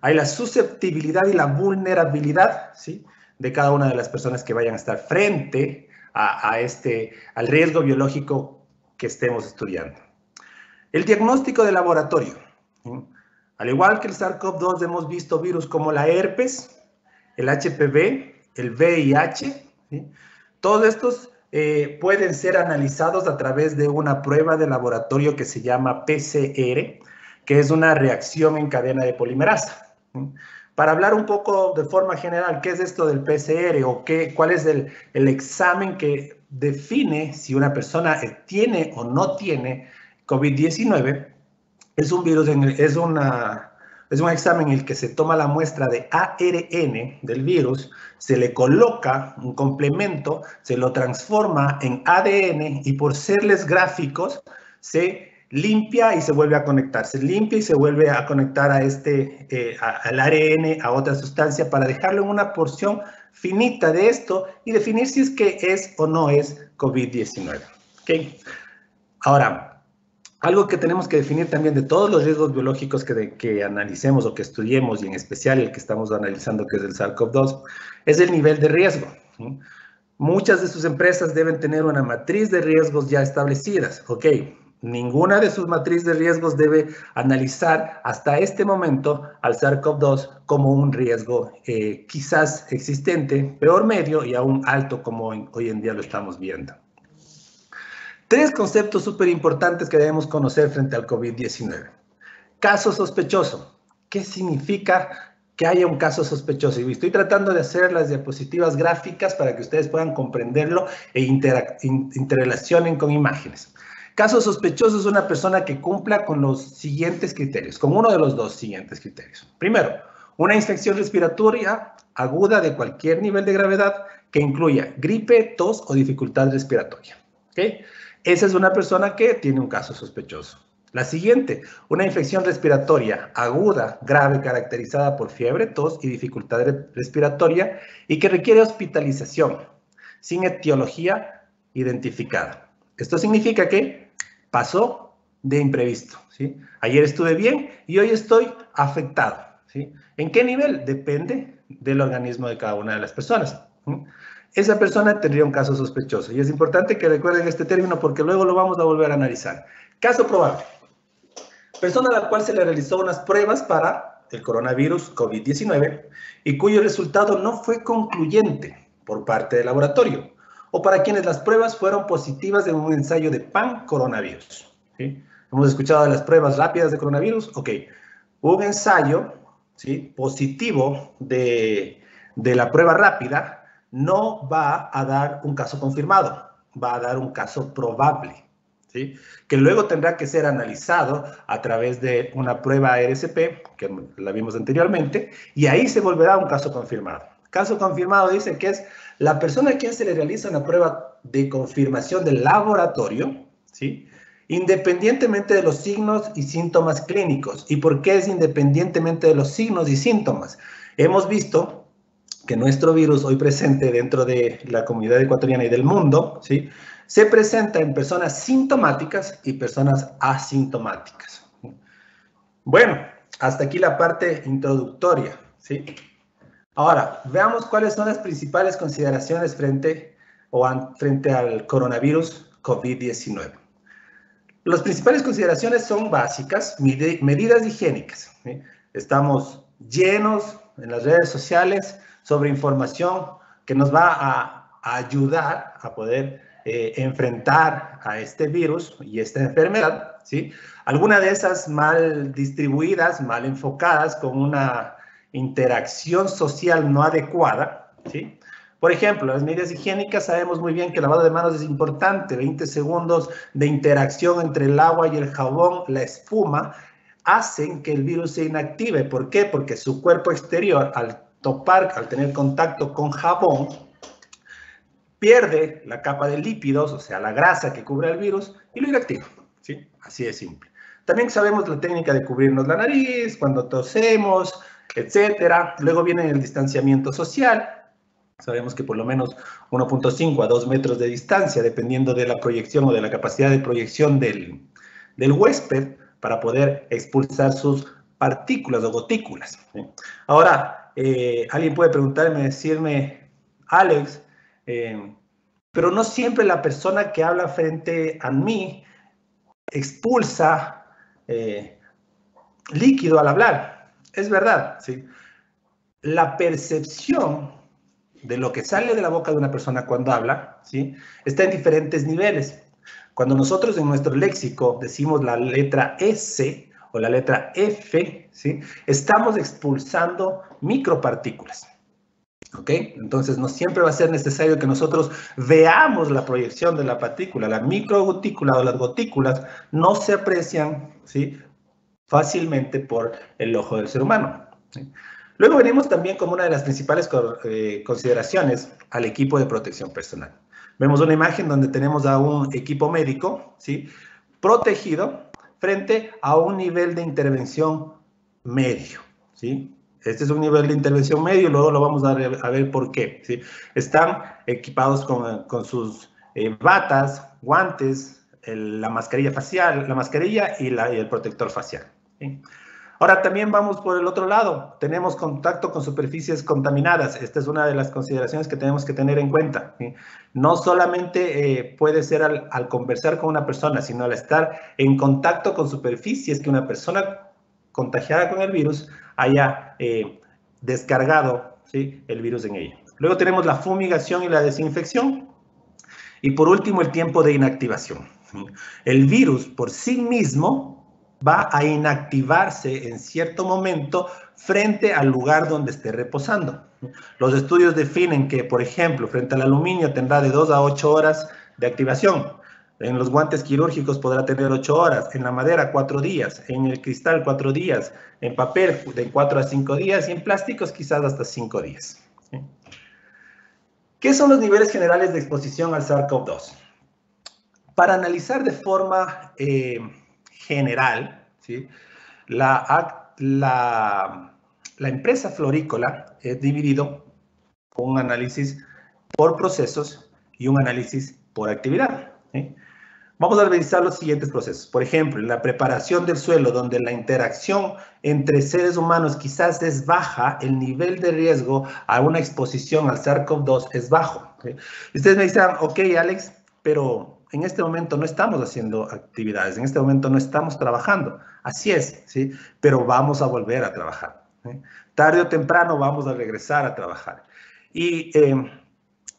Hay la susceptibilidad y la vulnerabilidad ¿sí? de cada una de las personas que vayan a estar frente a, este, al riesgo biológico que estemos estudiando. El diagnóstico de laboratorio. Al igual que el SARS-CoV-2 hemos visto virus como la herpes, el HPV, el VIH. Todos estos eh, pueden ser analizados a través de una prueba de laboratorio que se llama PCR, que es una reacción en cadena de polimerasa. Para hablar un poco de forma general, ¿qué es esto del PCR o qué, cuál es el, el examen que define si una persona tiene o no tiene COVID-19? Es un virus, es, una, es un examen en el que se toma la muestra de ARN del virus, se le coloca un complemento, se lo transforma en ADN y por serles gráficos se limpia y se vuelve a conectar, se limpia y se vuelve a conectar a este, eh, a, al ARN, a otra sustancia, para dejarlo en una porción finita de esto y definir si es que es o no es COVID-19. ¿Okay? Ahora, algo que tenemos que definir también de todos los riesgos biológicos que, de, que analicemos o que estudiemos, y en especial el que estamos analizando, que es el SARS-CoV-2, es el nivel de riesgo. ¿sí? Muchas de sus empresas deben tener una matriz de riesgos ya establecidas. Ok, ninguna de sus matrices de riesgos debe analizar hasta este momento al SARS-CoV-2 como un riesgo eh, quizás existente, peor medio y aún alto como hoy en día lo estamos viendo. Tres conceptos súper importantes que debemos conocer frente al COVID-19. Caso sospechoso. ¿Qué significa que haya un caso sospechoso? Y estoy tratando de hacer las diapositivas gráficas para que ustedes puedan comprenderlo e interrelacionen con imágenes. Caso sospechoso es una persona que cumpla con los siguientes criterios, con uno de los dos siguientes criterios. Primero, una infección respiratoria aguda de cualquier nivel de gravedad que incluya gripe, tos o dificultad respiratoria. ¿okay? Esa es una persona que tiene un caso sospechoso. La siguiente, una infección respiratoria aguda, grave, caracterizada por fiebre, tos y dificultad respiratoria y que requiere hospitalización sin etiología identificada. Esto significa que pasó de imprevisto. ¿sí? Ayer estuve bien y hoy estoy afectado. ¿sí? ¿En qué nivel? Depende del organismo de cada una de las personas esa persona tendría un caso sospechoso. Y es importante que recuerden este término porque luego lo vamos a volver a analizar. Caso probable. Persona a la cual se le realizó unas pruebas para el coronavirus COVID-19 y cuyo resultado no fue concluyente por parte del laboratorio o para quienes las pruebas fueron positivas en un ensayo de pan coronavirus. Hemos escuchado de las pruebas rápidas de coronavirus. Ok, un ensayo ¿sí? positivo de, de la prueba rápida no va a dar un caso confirmado, va a dar un caso probable, que luego tendrá que ser analizado a través de una prueba RSP, que la vimos anteriormente, y ahí se volverá un caso confirmado. Caso confirmado dice que es la persona a quien se le realiza una prueba de confirmación del laboratorio, ¿sí? independientemente de los signos y síntomas clínicos. ¿Y por qué es independientemente de los signos y síntomas? Hemos visto que nuestro virus hoy presente dentro de la comunidad ecuatoriana y del mundo, ¿sí? se presenta en personas sintomáticas y personas asintomáticas. Bueno, hasta aquí la parte introductoria. ¿sí? Ahora, veamos cuáles son las principales consideraciones frente, o frente al coronavirus COVID-19. Las principales consideraciones son básicas, medidas higiénicas. Estamos llenos en las redes sociales sobre información que nos va a, ayudar a poder eh, enfrentar a este virus y esta enfermedad, ¿sí? Alguna de esas mal distribuidas, mal enfocadas, con una interacción social no adecuada, ¿sí? Por ejemplo, las medidas higiénicas sabemos muy bien que el lavado de manos es importante, 20 segundos de interacción entre el agua y el jabón, la espuma, hacen que el virus se inactive. ¿Por qué? Porque su cuerpo exterior, al topar, al tener contacto con jabón, pierde la capa de lípidos, o sea, la grasa que cubre el virus, y lo inactiva. ¿sí? Así de simple. También sabemos la técnica de cubrirnos la nariz, cuando tosemos, etcétera. Luego viene el distanciamiento social. Sabemos que por lo menos 1.5 a 2 metros de distancia, dependiendo de la proyección o de la capacidad de proyección del, del huésped, para poder expulsar sus partículas o gotículas. Ahora, eh, alguien puede preguntarme, decirme, Alex, eh, pero no siempre la persona que habla frente a mí expulsa eh, líquido al hablar. Es verdad, ¿sí? La percepción de lo que sale de la boca de una persona cuando habla, ¿sí? Está en diferentes niveles. Cuando nosotros en nuestro léxico decimos la letra S, o la letra F, ¿sí? estamos expulsando micropartículas. ¿Ok? Entonces, no siempre va a ser necesario que nosotros veamos la proyección de la partícula. La microgotícula o las gotículas no se aprecian ¿sí? Fácilmente por el ojo del ser humano. Luego venimos también como una de las principales eh, consideraciones al equipo de protección personal. Vemos una imagen donde tenemos a un equipo médico, ¿sí? Protegido frente a un nivel de intervención medio, ¿sí? Este es un nivel de intervención medio, luego lo vamos a ver, por qué. Están equipados con, sus eh, batas, guantes, la mascarilla facial, la mascarilla y, la, y el protector facial. ¿Sí? Ahora también vamos por el otro lado. Tenemos contacto con superficies contaminadas. Esta es una de las consideraciones que tenemos que tener en cuenta. No solamente eh, puede ser al, conversar con una persona, sino al estar en contacto con superficies que una persona contagiada con el virus haya eh, descargado ¿sí? el virus en ella. Luego tenemos la fumigación y la desinfección. Y por último, el tiempo de inactivación. El virus por sí mismo va a inactivarse en cierto momento frente al lugar donde esté reposando. Los estudios definen que, por ejemplo, frente al aluminio tendrá de 2 a 8 horas de activación. En los guantes quirúrgicos podrá tener 8 horas, en la madera 4 días, en el cristal 4 días, en papel de 4 a 5 días y en plásticos quizás hasta 5 días. ¿Qué son los niveles generales de exposición al SARS-CoV-2? Para analizar de forma eh, general, ¿sí? la, la, la empresa florícola es dividido un análisis por procesos y un análisis por actividad. Vamos a revisar los siguientes procesos. Por ejemplo, la preparación del suelo, donde la interacción entre seres humanos quizás es baja, el nivel de riesgo a una exposición al SARS-CoV-2 es bajo. Ustedes me dicen, ok, Alex, pero en este momento no estamos haciendo actividades, en este momento no estamos trabajando. Así es, ¿sí? Pero vamos a volver a trabajar. Tarde o temprano vamos a regresar a trabajar. Y em,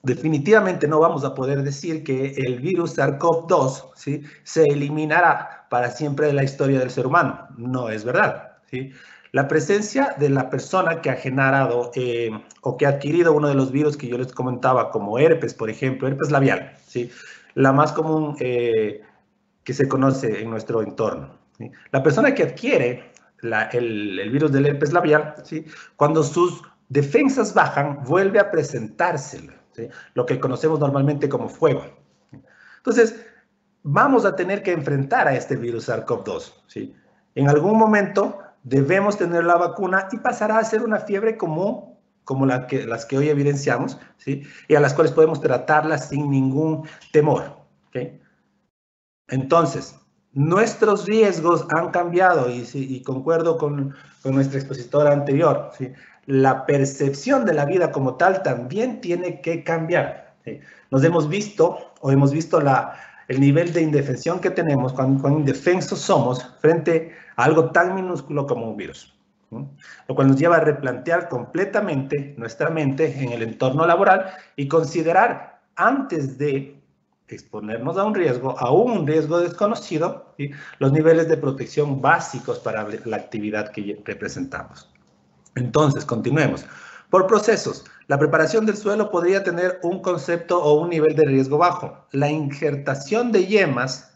definitivamente no vamos a poder decir que el virus SARS-CoV-2 ¿sí? se eliminará para siempre de la historia del ser humano. No es verdad. ¿sí? La presencia de la persona que ha generado em, o que ha adquirido uno de los virus que yo les comentaba, como herpes, por ejemplo, herpes labial, ¿sí? La más común eh, que se conoce en nuestro entorno. La persona que adquiere el, virus del herpes labial, ¿sí? cuando sus defensas bajan, vuelve a presentárselo, lo que conocemos normalmente como fuego. Entonces, vamos a tener que enfrentar a este virus SARS-CoV-2. ¿sí? En algún momento debemos tener la vacuna y pasará a ser una fiebre común como que, las que hoy evidenciamos, ¿sí? y a las cuales podemos tratarlas sin ningún temor. ¿okay? Entonces, nuestros riesgos han cambiado y, y concuerdo con, nuestra expositora anterior. ¿sí? La percepción de la vida como tal también tiene que cambiar. Nos hemos visto o hemos visto la, el nivel de indefensión que tenemos, cuán, cuán indefensos somos frente a algo tan minúsculo como un virus lo cual nos lleva a replantear completamente nuestra mente en el entorno laboral y considerar antes de exponernos a un riesgo, a un riesgo desconocido, los niveles de protección básicos para la actividad que representamos. Entonces, continuemos. Por procesos, la preparación del suelo podría tener un concepto o un nivel de riesgo bajo. La injertación de yemas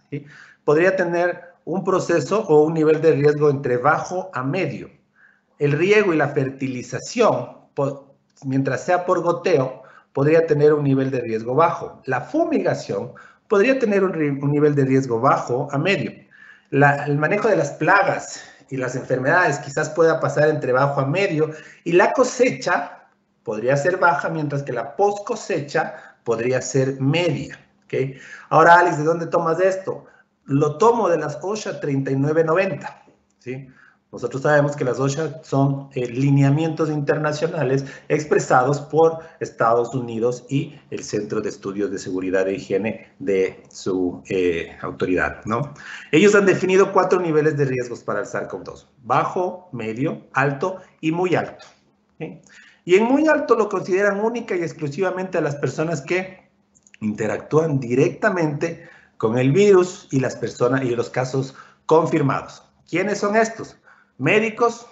podría tener un proceso o un nivel de riesgo entre bajo a medio el riego y la fertilización, mientras sea por goteo, podría tener un nivel de riesgo bajo. La fumigación podría tener un, nivel de riesgo bajo a medio. el manejo de las plagas y las enfermedades quizás pueda pasar entre bajo a medio y la cosecha podría ser baja, mientras que la post cosecha podría ser media. ¿okay? Ahora, Alex, ¿de dónde tomas esto? Lo tomo de las OSHA 3990. ¿sí? Nosotros sabemos que las OSHA son eh, lineamientos internacionales expresados por Estados Unidos y el Centro de Estudios de Seguridad e Higiene de su eh, autoridad. ¿no? Ellos han definido cuatro niveles de riesgos para el SARS-CoV-2. Bajo, medio, alto y muy alto. Y en muy alto lo consideran única y exclusivamente a las personas que interactúan directamente con el virus y las personas y los casos confirmados. ¿Quiénes son estos? Médicos,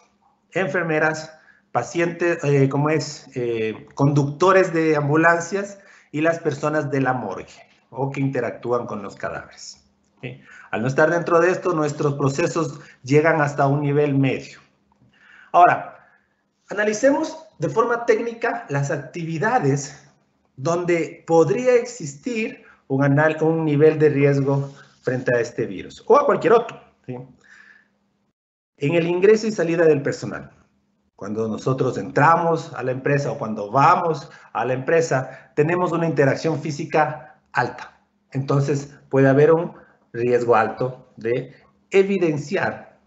enfermeras, pacientes, eh, como es, eh, conductores de ambulancias y las personas de la morgue o que interactúan con los cadáveres. Al no estar dentro de esto, nuestros procesos llegan hasta un nivel medio. Ahora, analicemos de forma técnica las actividades donde podría existir un, un nivel de riesgo frente a este virus o a cualquier otro. En el ingreso y salida del personal, cuando nosotros entramos a la empresa o cuando vamos a la empresa, tenemos una interacción física alta. Entonces puede haber un riesgo alto de evidenciar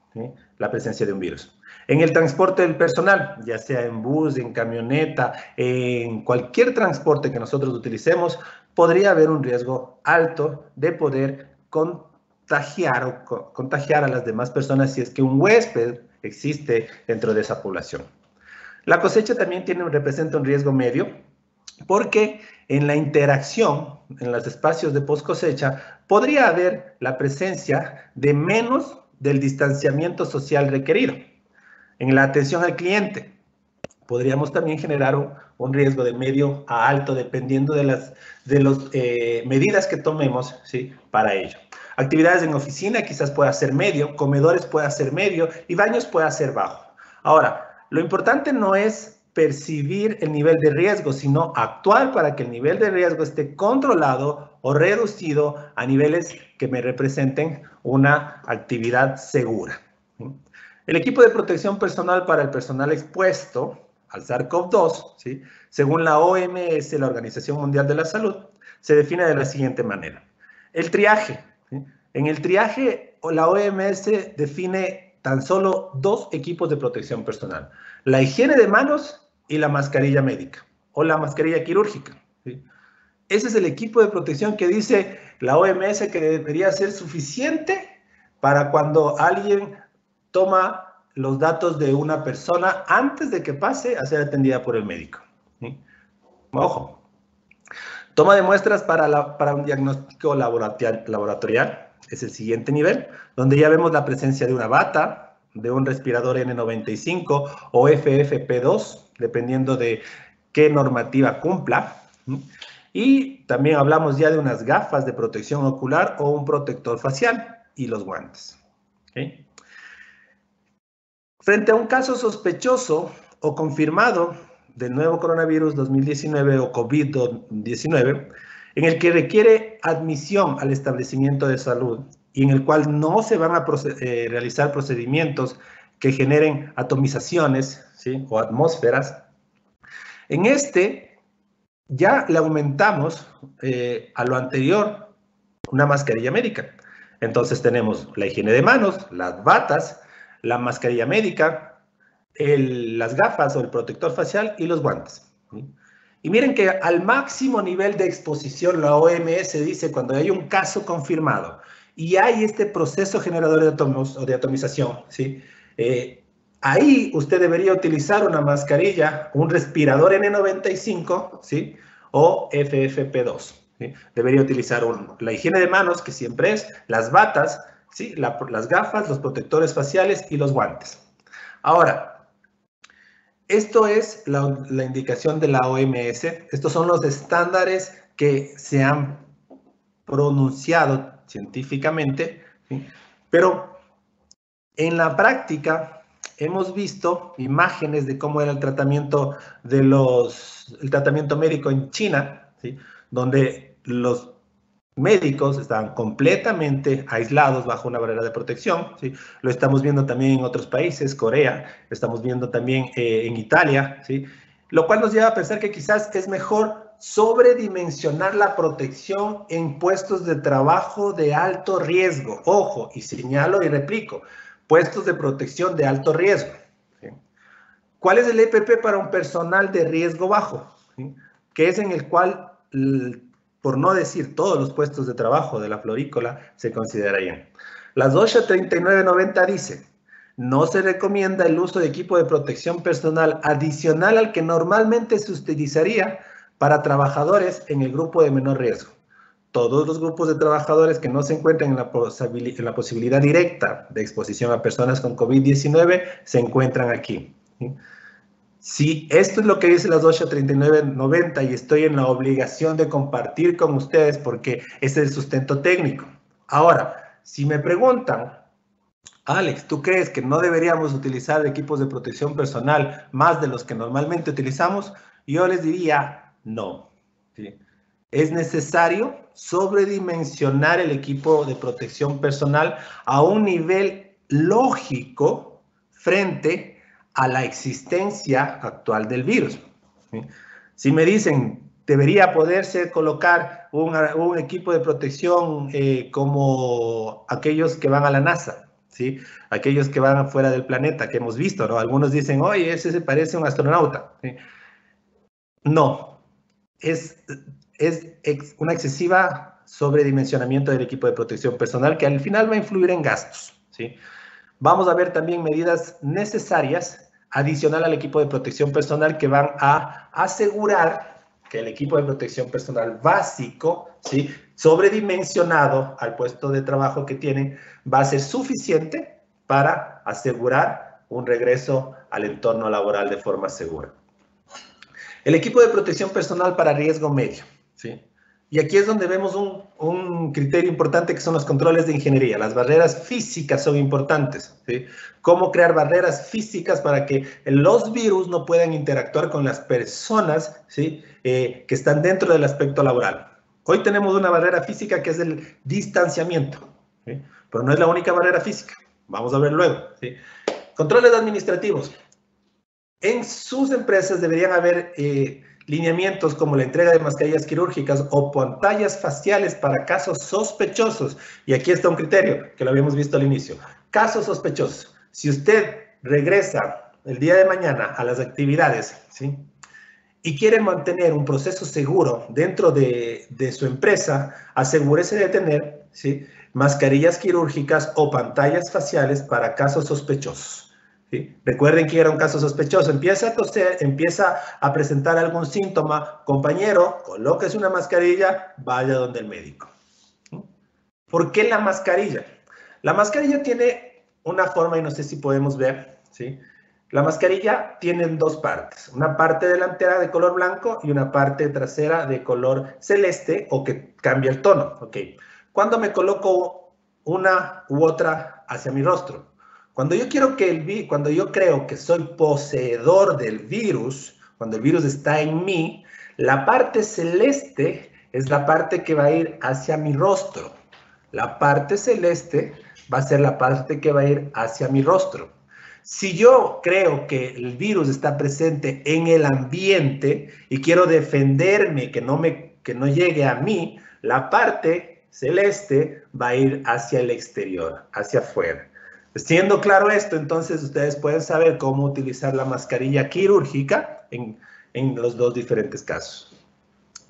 la presencia de un virus. En el transporte del personal, ya sea en bus, en camioneta, en cualquier transporte que nosotros utilicemos, podría haber un riesgo alto de poder contagiar o contagiar a las demás personas si es que un huésped existe dentro de esa población. La cosecha también representa un riesgo medio porque en la interacción, en los espacios de post cosecha, podría haber la presencia de menos del distanciamiento social requerido. En la atención al cliente, podríamos también generar un, riesgo de medio a alto dependiendo de las de los, eh, medidas que tomemos ¿sí? para ello. Actividades en oficina quizás pueda ser medio, comedores pueda ser medio y baños pueda ser bajo. Ahora, lo importante no es percibir el nivel de riesgo, sino actuar para que el nivel de riesgo esté controlado o reducido a niveles que me representen una actividad segura. El equipo de protección personal para el personal expuesto al SARS-CoV-2, ¿sí? según la OMS, la Organización Mundial de la Salud, se define de la siguiente manera. El triaje. En el triaje, la OMS define tan solo dos equipos de protección personal. La higiene de manos y la mascarilla médica o la mascarilla quirúrgica. Ese es el equipo de protección que dice la OMS que debería ser suficiente para cuando alguien toma los datos de una persona antes de que pase a ser atendida por el médico. Ojo. Toma de muestras para, para un diagnóstico laboratorial, es el siguiente nivel, donde ya vemos la presencia de una bata, de un respirador N95 o FFP2, dependiendo de qué normativa cumpla. Y también hablamos ya de unas gafas de protección ocular o un protector facial y los guantes. Frente a un caso sospechoso o confirmado del nuevo coronavirus 2019 o COVID-19, en el que requiere admisión al establecimiento de salud y en el cual no se van a eh, realizar procedimientos que generen atomizaciones o atmósferas, en este ya le aumentamos eh, a lo anterior una mascarilla médica. Entonces tenemos la higiene de manos, las batas, la mascarilla médica, las gafas o el protector facial y los guantes. Y miren que al máximo nivel de exposición, la OMS dice cuando hay un caso confirmado y hay este proceso generador de átomos o de atomización, ¿sí? Eh, ahí usted debería utilizar una mascarilla, un respirador N95, ¿sí? O FFP2. Debería utilizar la higiene de manos, que siempre es, las batas, ¿sí? las gafas, los protectores faciales y los guantes. Ahora, esto es la, indicación de la OMS. Estos son los estándares que se han pronunciado científicamente, pero en la práctica hemos visto imágenes de cómo era el tratamiento de los, tratamiento médico en China, donde los médicos estaban completamente aislados bajo una barrera de protección. Lo estamos viendo también en otros países, Corea, estamos viendo también eh, en Italia, lo cual nos lleva a pensar que quizás es mejor sobredimensionar la protección en puestos de trabajo de alto riesgo. Ojo, y señalo y replico, puestos de protección de alto riesgo. ¿Cuál es el EPP para un personal de riesgo bajo? Que es en el cual por no decir todos los puestos de trabajo de la florícola, se considerarían. La OSHA 3990 dice, no se recomienda el uso de equipo de protección personal adicional al que normalmente se utilizaría para trabajadores en el grupo de menor riesgo. Todos los grupos de trabajadores que no se encuentran en la posibilidad directa de exposición a personas con COVID-19 se encuentran aquí. Si esto es lo que dice las 83990 y estoy en la obligación de compartir con ustedes porque es el sustento técnico. Ahora, si me preguntan, Alex, ¿tú crees que no deberíamos utilizar equipos de protección personal más de los que normalmente utilizamos? Yo les diría no. Es necesario sobredimensionar el equipo de protección personal a un nivel lógico frente a la existencia actual del virus. Si me dicen, debería poderse colocar un, equipo de protección eh, como aquellos que van a la NASA. ¿sí? Aquellos que van afuera del planeta, que hemos visto, ¿no? Algunos dicen, oye, ese se parece un astronauta. No, es, es una excesiva sobredimensionamiento del equipo de protección personal que al final va a influir en gastos, ¿sí? Vamos a ver también medidas necesarias adicional al equipo de protección personal que van a asegurar que el equipo de protección personal básico, ¿sí? sobredimensionado al puesto de trabajo que tienen, va a ser suficiente para asegurar un regreso al entorno laboral de forma segura. El equipo de protección personal para riesgo medio. ¿sí? Y aquí es donde vemos un, criterio importante que son los controles de ingeniería. Las barreras físicas son importantes. ¿sí? Cómo crear barreras físicas para que los virus no puedan interactuar con las personas ¿sí? Eh, que están dentro del aspecto laboral. Hoy tenemos una barrera física que es el distanciamiento, pero no es la única barrera física. Vamos a ver luego. Controles administrativos. En sus empresas deberían haber eh, lineamientos como la entrega de mascarillas quirúrgicas o pantallas faciales para casos sospechosos. Y aquí está un criterio que lo habíamos visto al inicio. Casos sospechosos. Si usted regresa el día de mañana a las actividades, ¿sí? y quieren mantener un proceso seguro dentro de, su empresa, asegúrese de tener ¿sí? mascarillas quirúrgicas o pantallas faciales para casos sospechosos. Recuerden que era un caso sospechoso. Empieza a toser, empieza a presentar algún síntoma. Compañero, colóquese una mascarilla, vaya donde el médico. ¿Por qué la mascarilla? La mascarilla tiene una forma, y no sé si podemos ver, ¿sí? La mascarilla tiene dos partes, una parte delantera de color blanco y una parte trasera de color celeste o que cambia el tono. Ok. Cuando me coloco una u otra hacia mi rostro, cuando yo quiero que el cuando yo creo que soy poseedor del virus, cuando el virus está en mí, la parte celeste es la parte que va a ir hacia mi rostro. La parte celeste va a ser la parte que va a ir hacia mi rostro. Si yo creo que el virus está presente en el ambiente y quiero defenderme que no, me, que no llegue a mí, la parte celeste va a ir hacia el exterior, hacia afuera. Siendo claro esto, entonces ustedes pueden saber cómo utilizar la mascarilla quirúrgica en, en los dos diferentes casos.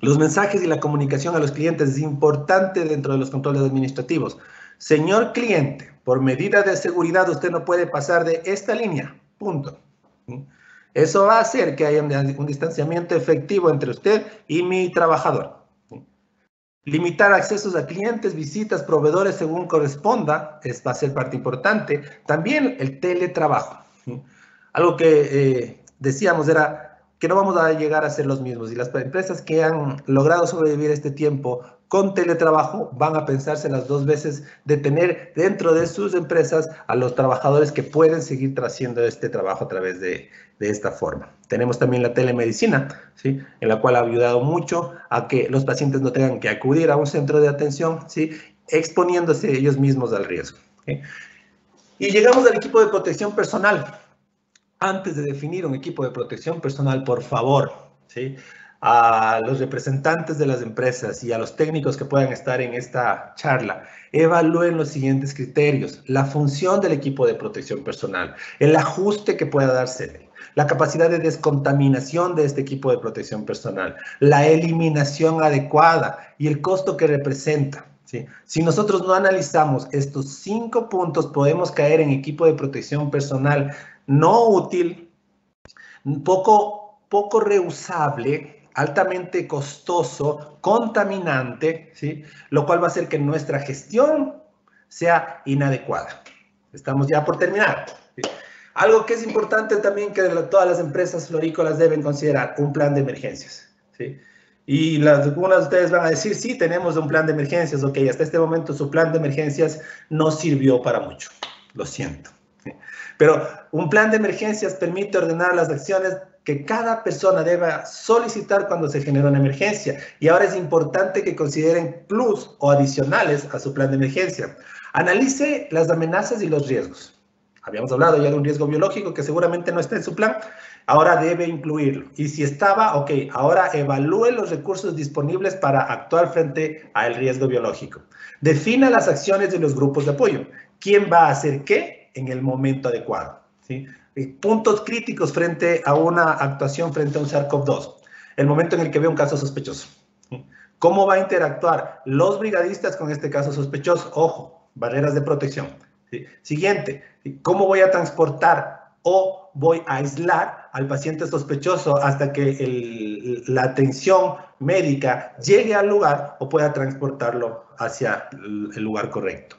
Los mensajes y la comunicación a los clientes es importante dentro de los controles administrativos. Señor cliente, por medida de seguridad usted no puede pasar de esta línea, punto. Eso va a hacer que haya un distanciamiento efectivo entre usted y mi trabajador. Limitar accesos a clientes, visitas, proveedores según corresponda, es, va a ser parte importante. También el teletrabajo. Algo que eh, decíamos era que no vamos a llegar a ser los mismos y las empresas que han logrado sobrevivir este tiempo con teletrabajo van a pensarse las dos veces de tener dentro de sus empresas a los trabajadores que pueden seguir haciendo este trabajo a través de, esta forma. Tenemos también la telemedicina, ¿sí? en la cual ha ayudado mucho a que los pacientes no tengan que acudir a un centro de atención, ¿sí? exponiéndose ellos mismos al riesgo. Y llegamos al equipo de protección personal. Antes de definir un equipo de protección personal, por favor, ¿sí? a los representantes de las empresas y a los técnicos que puedan estar en esta charla, evalúen los siguientes criterios. La función del equipo de protección personal, el ajuste que pueda darse, la capacidad de descontaminación de este equipo de protección personal, la eliminación adecuada y el costo que representa. Si nosotros no analizamos estos cinco puntos, podemos caer en equipo de protección personal no útil, poco, poco reusable, altamente costoso, contaminante, ¿sí? lo cual va a hacer que nuestra gestión sea inadecuada. Estamos ya por terminar. Algo que es importante también que todas las empresas florícolas deben considerar, un plan de emergencias. ¿sí? Y las, algunas de ustedes van a decir, sí, tenemos un plan de emergencias, ok, hasta este momento su plan de emergencias no sirvió para mucho, lo siento. Pero un plan de emergencias permite ordenar las acciones que cada persona deba solicitar cuando se genera una emergencia. Y ahora es importante que consideren plus o adicionales a su plan de emergencia. Analice las amenazas y los riesgos. Habíamos hablado ya de un riesgo biológico que seguramente no está en su plan. Ahora debe incluirlo. Y si estaba, ok, ahora evalúe los recursos disponibles para actuar frente al riesgo biológico. Defina las acciones de los grupos de apoyo. quién va a hacer qué en el momento adecuado. ¿sí? Puntos críticos frente a una actuación frente a un SARS-CoV-2. El momento en el que ve un caso sospechoso. ¿Cómo va a interactuar los brigadistas con este caso sospechoso? Ojo, barreras de protección. Siguiente, ¿cómo voy a transportar o voy a aislar al paciente sospechoso hasta que la atención médica llegue al lugar o pueda transportarlo hacia el lugar correcto?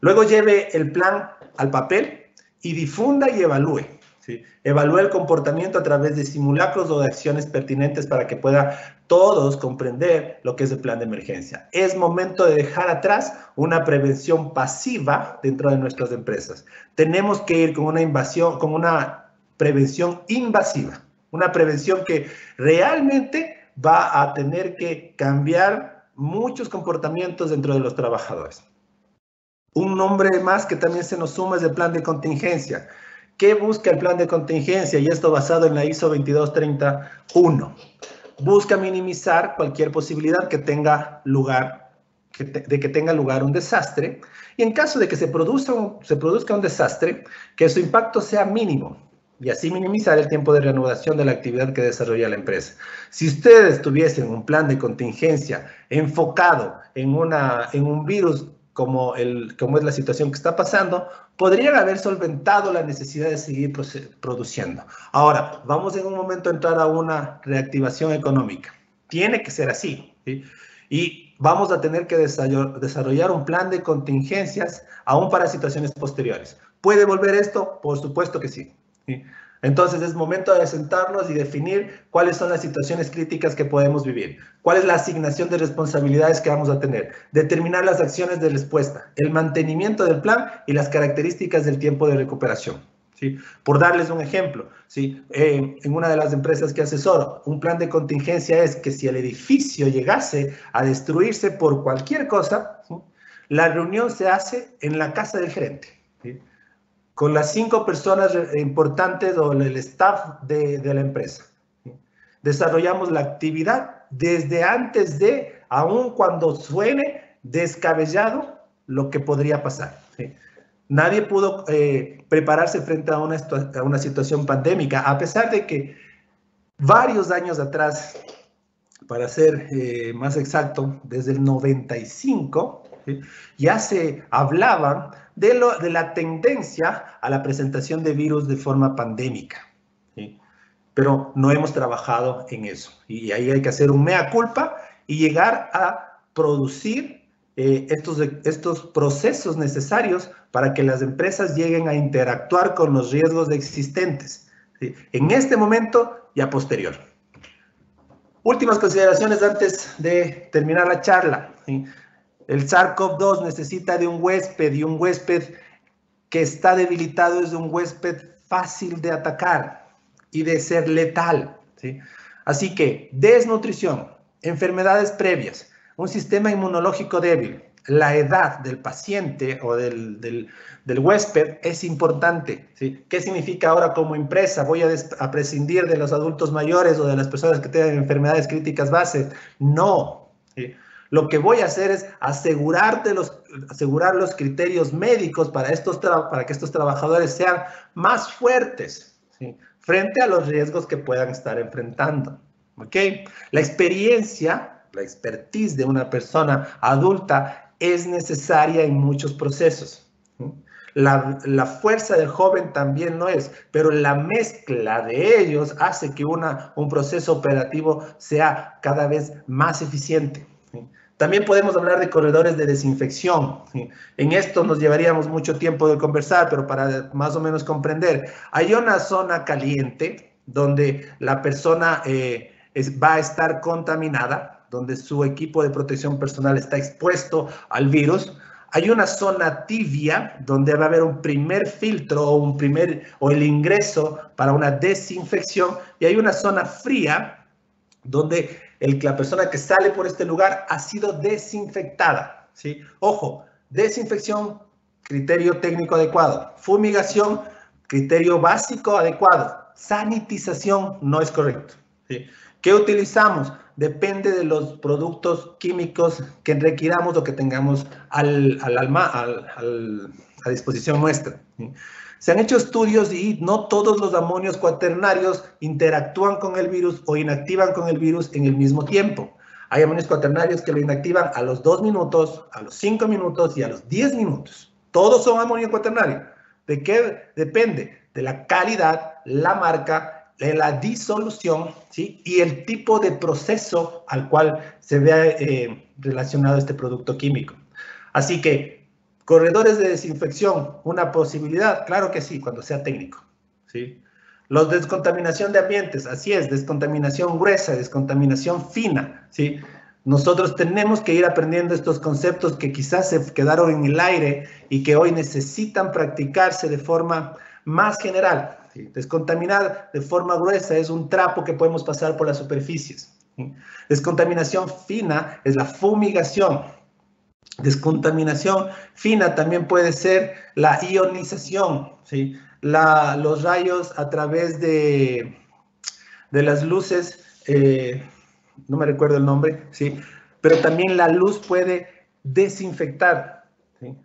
Luego lleve el plan al papel y difunda y evalúe. ¿Sí? El comportamiento a través de simulacros o de acciones pertinentes para que pueda todos comprender lo que es el plan de emergencia. Es momento de dejar atrás una prevención pasiva dentro de nuestras empresas. Tenemos que ir con una invasión, con una prevención invasiva, una prevención que realmente va a tener que cambiar muchos comportamientos dentro de los trabajadores. Un nombre más que también se nos suma es el plan de contingencia. ¿Qué busca el plan de contingencia? Y esto basado en la ISO 2231. Busca minimizar cualquier posibilidad que tenga lugar, de que tenga lugar un desastre. Y en caso de que se produzca, un, desastre, que su impacto sea mínimo y así minimizar el tiempo de reanudación de la actividad que desarrolla la empresa. Si ustedes tuviesen un plan de contingencia enfocado en un virus como, el, como es la situación que está pasando, podrían haber solventado la necesidad de seguir produciendo. Ahora, vamos en un momento a entrar a una reactivación económica. Tiene que ser así. Y vamos a tener que desarrollar un plan de contingencias aún para situaciones posteriores. ¿Puede volver esto? Por supuesto que sí. ¿sí? Entonces es momento de sentarnos y definir cuáles son las situaciones críticas que podemos vivir, cuál es la asignación de responsabilidades que vamos a tener, determinar las acciones de respuesta, el mantenimiento del plan y las características del tiempo de recuperación. ¿sí? Por darles un ejemplo, ¿sí? Eh, en una de las empresas que asesoro, un plan de contingencia es que si el edificio llegase a destruirse por cualquier cosa, la reunión se hace en la casa del gerente con las cinco personas importantes o el staff de, de la empresa. Desarrollamos la actividad desde antes de, aun cuando suene descabellado, lo que podría pasar. Nadie pudo eh, prepararse frente a una, a una situación pandémica, a pesar de que varios años atrás, para ser eh, más exacto, desde el 95, ya se hablaba de, la tendencia a la presentación de virus de forma pandémica. Pero no hemos trabajado en eso. Y ahí hay que hacer un mea culpa y llegar a producir eh, estos, estos procesos necesarios para que las empresas lleguen a interactuar con los riesgos existentes. En este momento y a posterior. Últimas consideraciones antes de terminar la charla. El SARS-CoV-2 necesita de un huésped y un huésped que está debilitado es un huésped fácil de atacar y de ser letal. ¿sí? Así que desnutrición, enfermedades previas, un sistema inmunológico débil, la edad del paciente o del, del, huésped es importante. ¿sí? ¿Qué significa ahora como empresa? ¿Voy a, prescindir de los adultos mayores o de las personas que tienen enfermedades críticas bases? No. Lo que voy a hacer es asegurarte los, asegurar los criterios médicos para, estos para que estos trabajadores sean más fuertes frente a los riesgos que puedan estar enfrentando. ¿okay? La experiencia, la expertise de una persona adulta es necesaria en muchos procesos. La, la, fuerza del joven también no es, pero la mezcla de ellos hace que una, un proceso operativo sea cada vez más eficiente. También podemos hablar de corredores de desinfección. En esto nos llevaríamos mucho tiempo de conversar, pero para más o menos comprender, hay una zona caliente donde la persona eh, va a estar contaminada, donde su equipo de protección personal está expuesto al virus. Hay una zona tibia donde va a haber un primer filtro o un primer o el ingreso para una desinfección y hay una zona fría donde el, la persona que sale por este lugar ha sido desinfectada. ¿sí? Ojo, desinfección, criterio técnico adecuado. Fumigación, criterio básico adecuado. Sanitización no es correcto. ¿sí? ¿Qué utilizamos? Depende de los productos químicos que requiramos o que tengamos al, al, alma, al, al a disposición nuestra. Se han hecho estudios y no todos los amonios cuaternarios interactúan con el virus o inactivan con el virus en el mismo tiempo. Hay amonios cuaternarios que lo inactivan a los 2 minutos, a los 5 minutos y a los 10 minutos. Todos son amonio cuaternario. ¿De qué depende? De la calidad, la marca, de la disolución y el tipo de proceso al cual se ve eh, relacionado este producto químico. Así que, corredores de desinfección, una posibilidad, claro que sí, cuando sea técnico. ¿sí? Los descontaminación de ambientes, así es, descontaminación gruesa, descontaminación fina, ¿sí? Nosotros tenemos que ir aprendiendo estos conceptos que quizás se quedaron en el aire y que hoy necesitan practicarse de forma más general. Descontaminar de forma gruesa es un trapo que podemos pasar por las superficies. Descontaminación fina es la fumigación. Descontaminación fina también puede ser la ionización, ¿sí? los rayos a través de, de las luces, eh, no me recuerdo el nombre, ¿sí? pero también la luz puede desinfectar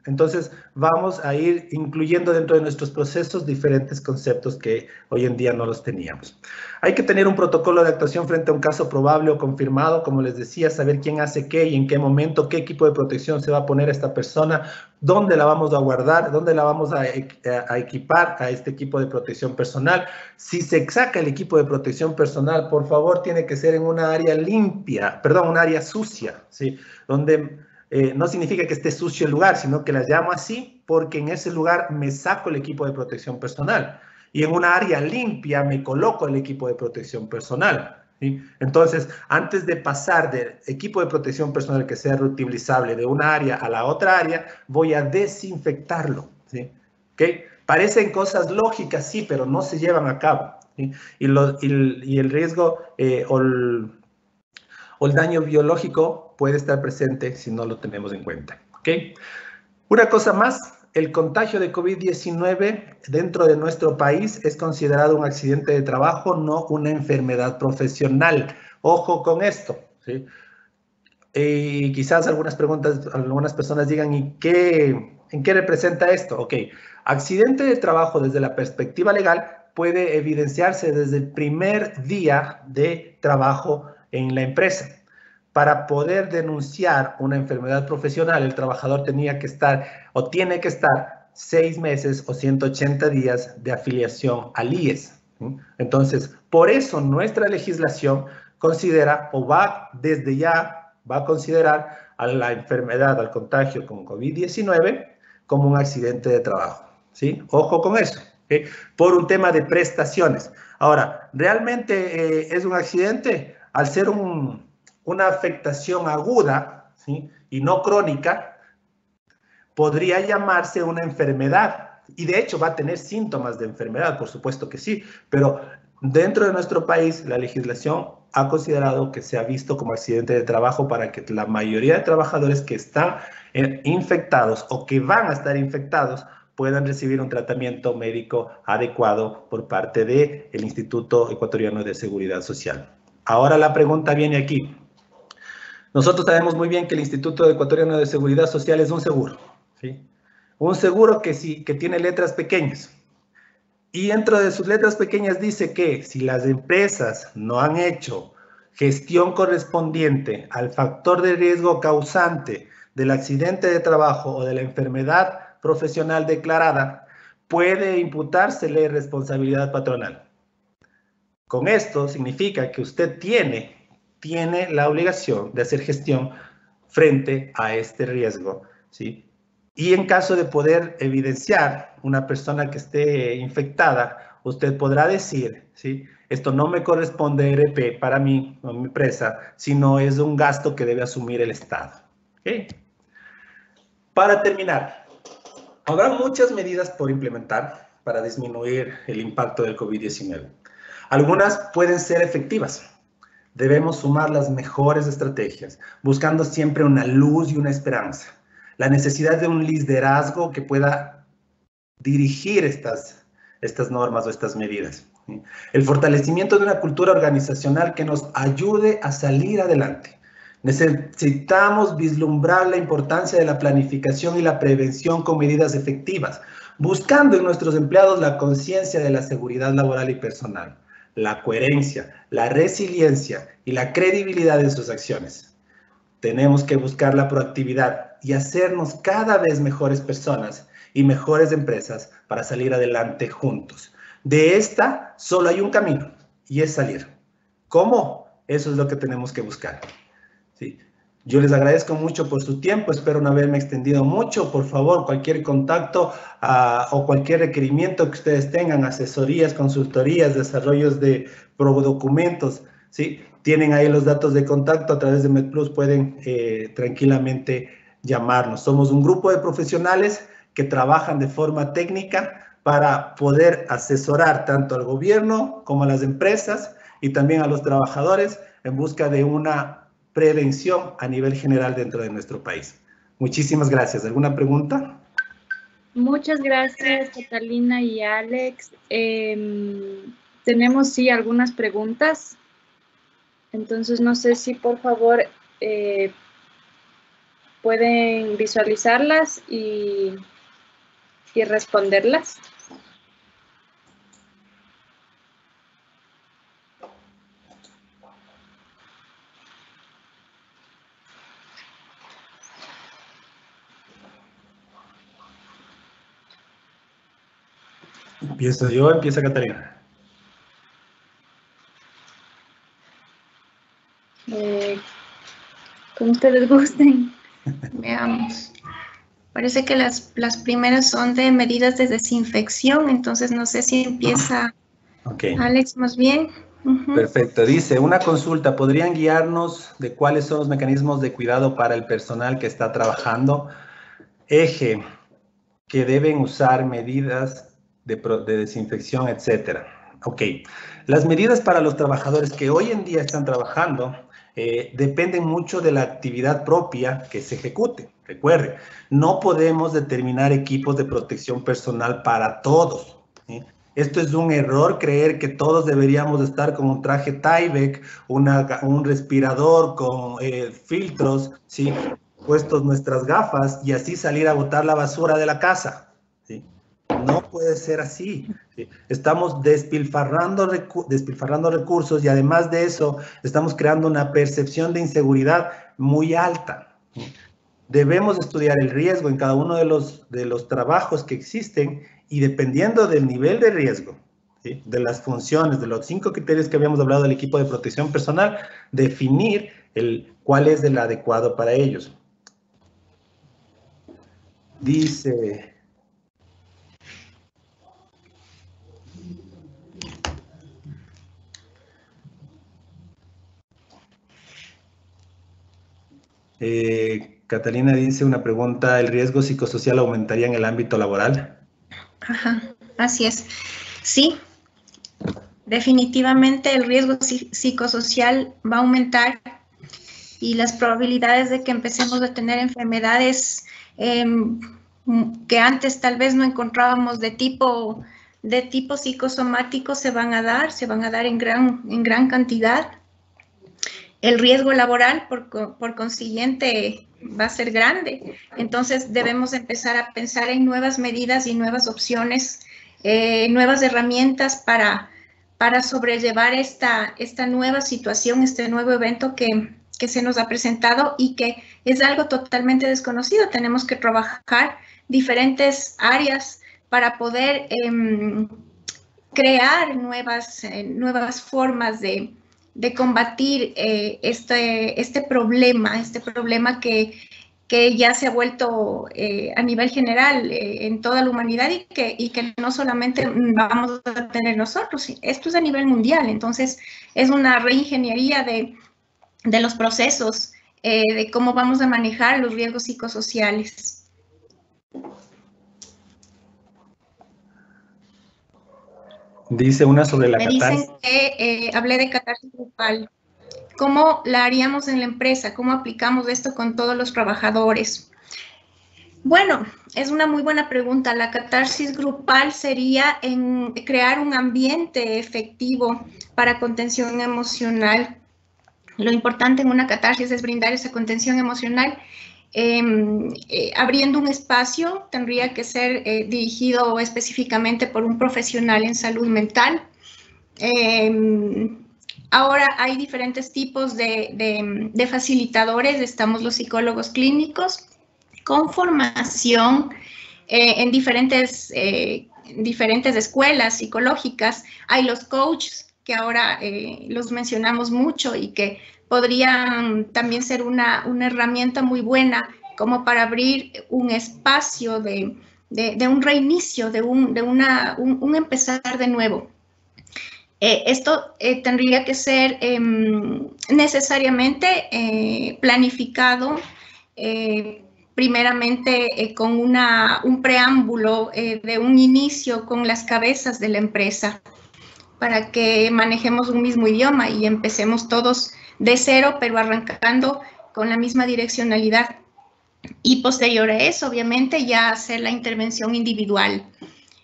entonces, vamos a ir incluyendo dentro de nuestros procesos diferentes conceptos que hoy en día no los teníamos. Hay que tener un protocolo de actuación frente a un caso probable o confirmado, como les decía, saber quién hace qué y en qué momento, qué equipo de protección se va a poner a esta persona, dónde la vamos a guardar, dónde la vamos a, a equipar a este equipo de protección personal. Si se saca el equipo de protección personal, por favor, tiene que ser en una área limpia, perdón, un área sucia, ¿sí? Donde eh, no significa que esté sucio el lugar, sino que la llamo así porque en ese lugar me saco el equipo de protección personal y en una área limpia me coloco el equipo de protección personal. Entonces, antes de pasar del equipo de protección personal que sea reutilizable de una área a la otra área, voy a desinfectarlo. ¿sí? Parecen cosas lógicas, sí, pero no se llevan a cabo. Y, el riesgo eh, o el daño biológico puede estar presente si no lo tenemos en cuenta. ¿ok? Una cosa más, el contagio de COVID-19 dentro de nuestro país es considerado un accidente de trabajo, no una enfermedad profesional. Ojo con esto. Y quizás algunas preguntas, algunas personas digan, ¿y qué, en qué representa esto? Ok, accidente de trabajo desde la perspectiva legal puede evidenciarse desde el primer día de trabajo en la empresa. Para poder denunciar una enfermedad profesional, el trabajador tenía que estar o tiene que estar seis meses o 180 días de afiliación al IES. Entonces, por eso nuestra legislación considera o va desde ya, va a considerar a la enfermedad, al contagio con COVID-19 como un accidente de trabajo. ¿sí? Ojo con eso, por un tema de prestaciones. Ahora, ¿realmente eh, es un accidente? al ser una afectación aguda y no crónica, podría llamarse una enfermedad. Y de hecho va a tener síntomas de enfermedad, por supuesto que sí, pero dentro de nuestro país la legislación ha considerado que se ha visto como accidente de trabajo para que la mayoría de trabajadores que están eh, infectados o que van a estar infectados puedan recibir un tratamiento médico adecuado por parte del el Instituto Ecuatoriano de Seguridad Social. Ahora la pregunta viene aquí. Nosotros sabemos muy bien que el Instituto Ecuatoriano de Seguridad Social es un seguro. ¿sí? Un seguro que, sí, que tiene letras pequeñas. Y dentro de sus letras pequeñas dice que si las empresas no han hecho gestión correspondiente al factor de riesgo causante del accidente de trabajo o de la enfermedad profesional declarada, puede imputársele responsabilidad patronal. Con esto significa que usted tiene, tiene la obligación de hacer gestión frente a este riesgo, ¿sí? Y en caso de poder evidenciar una persona que esté infectada, usted podrá decir, ¿sí? Esto no me corresponde RP para mí o mi empresa, sino es un gasto que debe asumir el Estado. ¿okay? Para terminar, habrá muchas medidas por implementar para disminuir el impacto del COVID-19. Algunas pueden ser efectivas. Debemos sumar las mejores estrategias, buscando siempre una luz y una esperanza. La necesidad de un liderazgo que pueda dirigir estas, estas normas o estas medidas. El fortalecimiento de una cultura organizacional que nos ayude a salir adelante. Necesitamos vislumbrar la importancia de la planificación y la prevención con medidas efectivas, buscando en nuestros empleados la conciencia de la seguridad laboral y personal, la coherencia, la resiliencia y la credibilidad en sus acciones. Tenemos que buscar la proactividad y hacernos cada vez mejores personas y mejores empresas para salir adelante juntos. De esta solo hay un camino y es salir. ¿Cómo? Eso es lo que tenemos que buscar. ¿sí? Yo les agradezco mucho por su tiempo, espero no haberme extendido mucho. Por favor, cualquier contacto uh, o cualquier requerimiento que ustedes tengan, asesorías, consultorías, desarrollos de documentos, ¿sí? tienen ahí los datos de contacto a través de MedPlus, pueden eh, tranquilamente llamarnos. Somos un grupo de profesionales que trabajan de forma técnica para poder asesorar tanto al gobierno como a las empresas y también a los trabajadores en busca de una prevención a nivel general dentro de nuestro país. Muchísimas gracias. ¿Alguna pregunta? Muchas gracias, Catalina y Alex. Eh, tenemos, sí, algunas preguntas. Entonces, no sé si por favor eh, pueden visualizarlas y, y responderlas. Empiezo yo, empieza Catalina. Eh, como ustedes gusten. Veamos. Parece que las, las primeras son de medidas de desinfección, entonces no sé si empieza okay. Alex más bien. Uh -huh. Perfecto. Dice, una consulta, ¿podrían guiarnos de cuáles son los mecanismos de cuidado para el personal que está trabajando? Eje, que deben usar medidas de, de desinfección, etcétera. Ok, las medidas para los trabajadores que hoy en día están trabajando eh, dependen mucho de la actividad propia que se ejecute. Recuerde, no podemos determinar equipos de protección personal para todos. Esto es un error creer que todos deberíamos estar con un traje Tyvek, un respirador con eh, filtros, ¿sí? puestos nuestras gafas y así salir a botar la basura de la casa. No puede ser así. ¿sí? Estamos despilfarrando, recu despilfarrando recursos y además de eso estamos creando una percepción de inseguridad muy alta. Debemos estudiar el riesgo en cada uno de los, de los trabajos que existen y dependiendo del nivel de riesgo, ¿sí? de las funciones, de los cinco criterios que habíamos hablado del equipo de protección personal, definir el, cuál es el adecuado para ellos. Dice... Eh, Catalina dice una pregunta, ¿el riesgo psicosocial aumentaría en el ámbito laboral? Ajá, así es. Sí, definitivamente el riesgo psicosocial va a aumentar y las probabilidades de que empecemos a tener enfermedades eh, que antes tal vez no encontrábamos de tipo, de tipo psicosomático se van a dar, se van a dar en gran, en gran cantidad. El riesgo laboral, por, por consiguiente, va a ser grande. Entonces debemos empezar a pensar en nuevas medidas y nuevas opciones, eh, nuevas herramientas para, para sobrellevar esta, esta nueva situación, este nuevo evento que, que se nos ha presentado y que es algo totalmente desconocido. Tenemos que trabajar diferentes áreas para poder eh, crear nuevas, eh, nuevas formas de, de combatir eh, este, este problema, este problema que, que ya se ha vuelto eh, a nivel general eh, en toda la humanidad y que, y que no solamente vamos a tener nosotros, esto es a nivel mundial, entonces es una reingeniería de, de los procesos, de cómo vamos a manejar los riesgos psicosociales. Dice una sobre la Me catarsis. dicen que eh, hablé de catarsis grupal. ¿Cómo la haríamos en la empresa? ¿Cómo aplicamos esto con todos los trabajadores? Bueno, es una muy buena pregunta. La catarsis grupal sería en crear un ambiente efectivo para contención emocional. Lo importante en una catarsis es brindar esa contención emocional em, eh, abriendo un espacio, tendría que ser eh, dirigido específicamente por un profesional en salud mental. Em, ahora hay diferentes tipos de, facilitadores, estamos los psicólogos clínicos con formación eh, en diferentes, escuelas psicológicas, hay los coaches que ahora los mencionamos mucho y que podrían también ser una, herramienta muy buena como para abrir un espacio de, un reinicio, de, un, de una, un, empezar de nuevo. Eh, esto eh, tendría que ser em, necesariamente planificado primeramente con una, un preámbulo de un inicio con las cabezas de la empresa para que manejemos un mismo idioma y empecemos todos de cero, pero arrancando con la misma direccionalidad. Y posterior a eso, obviamente, ya hacer la intervención individual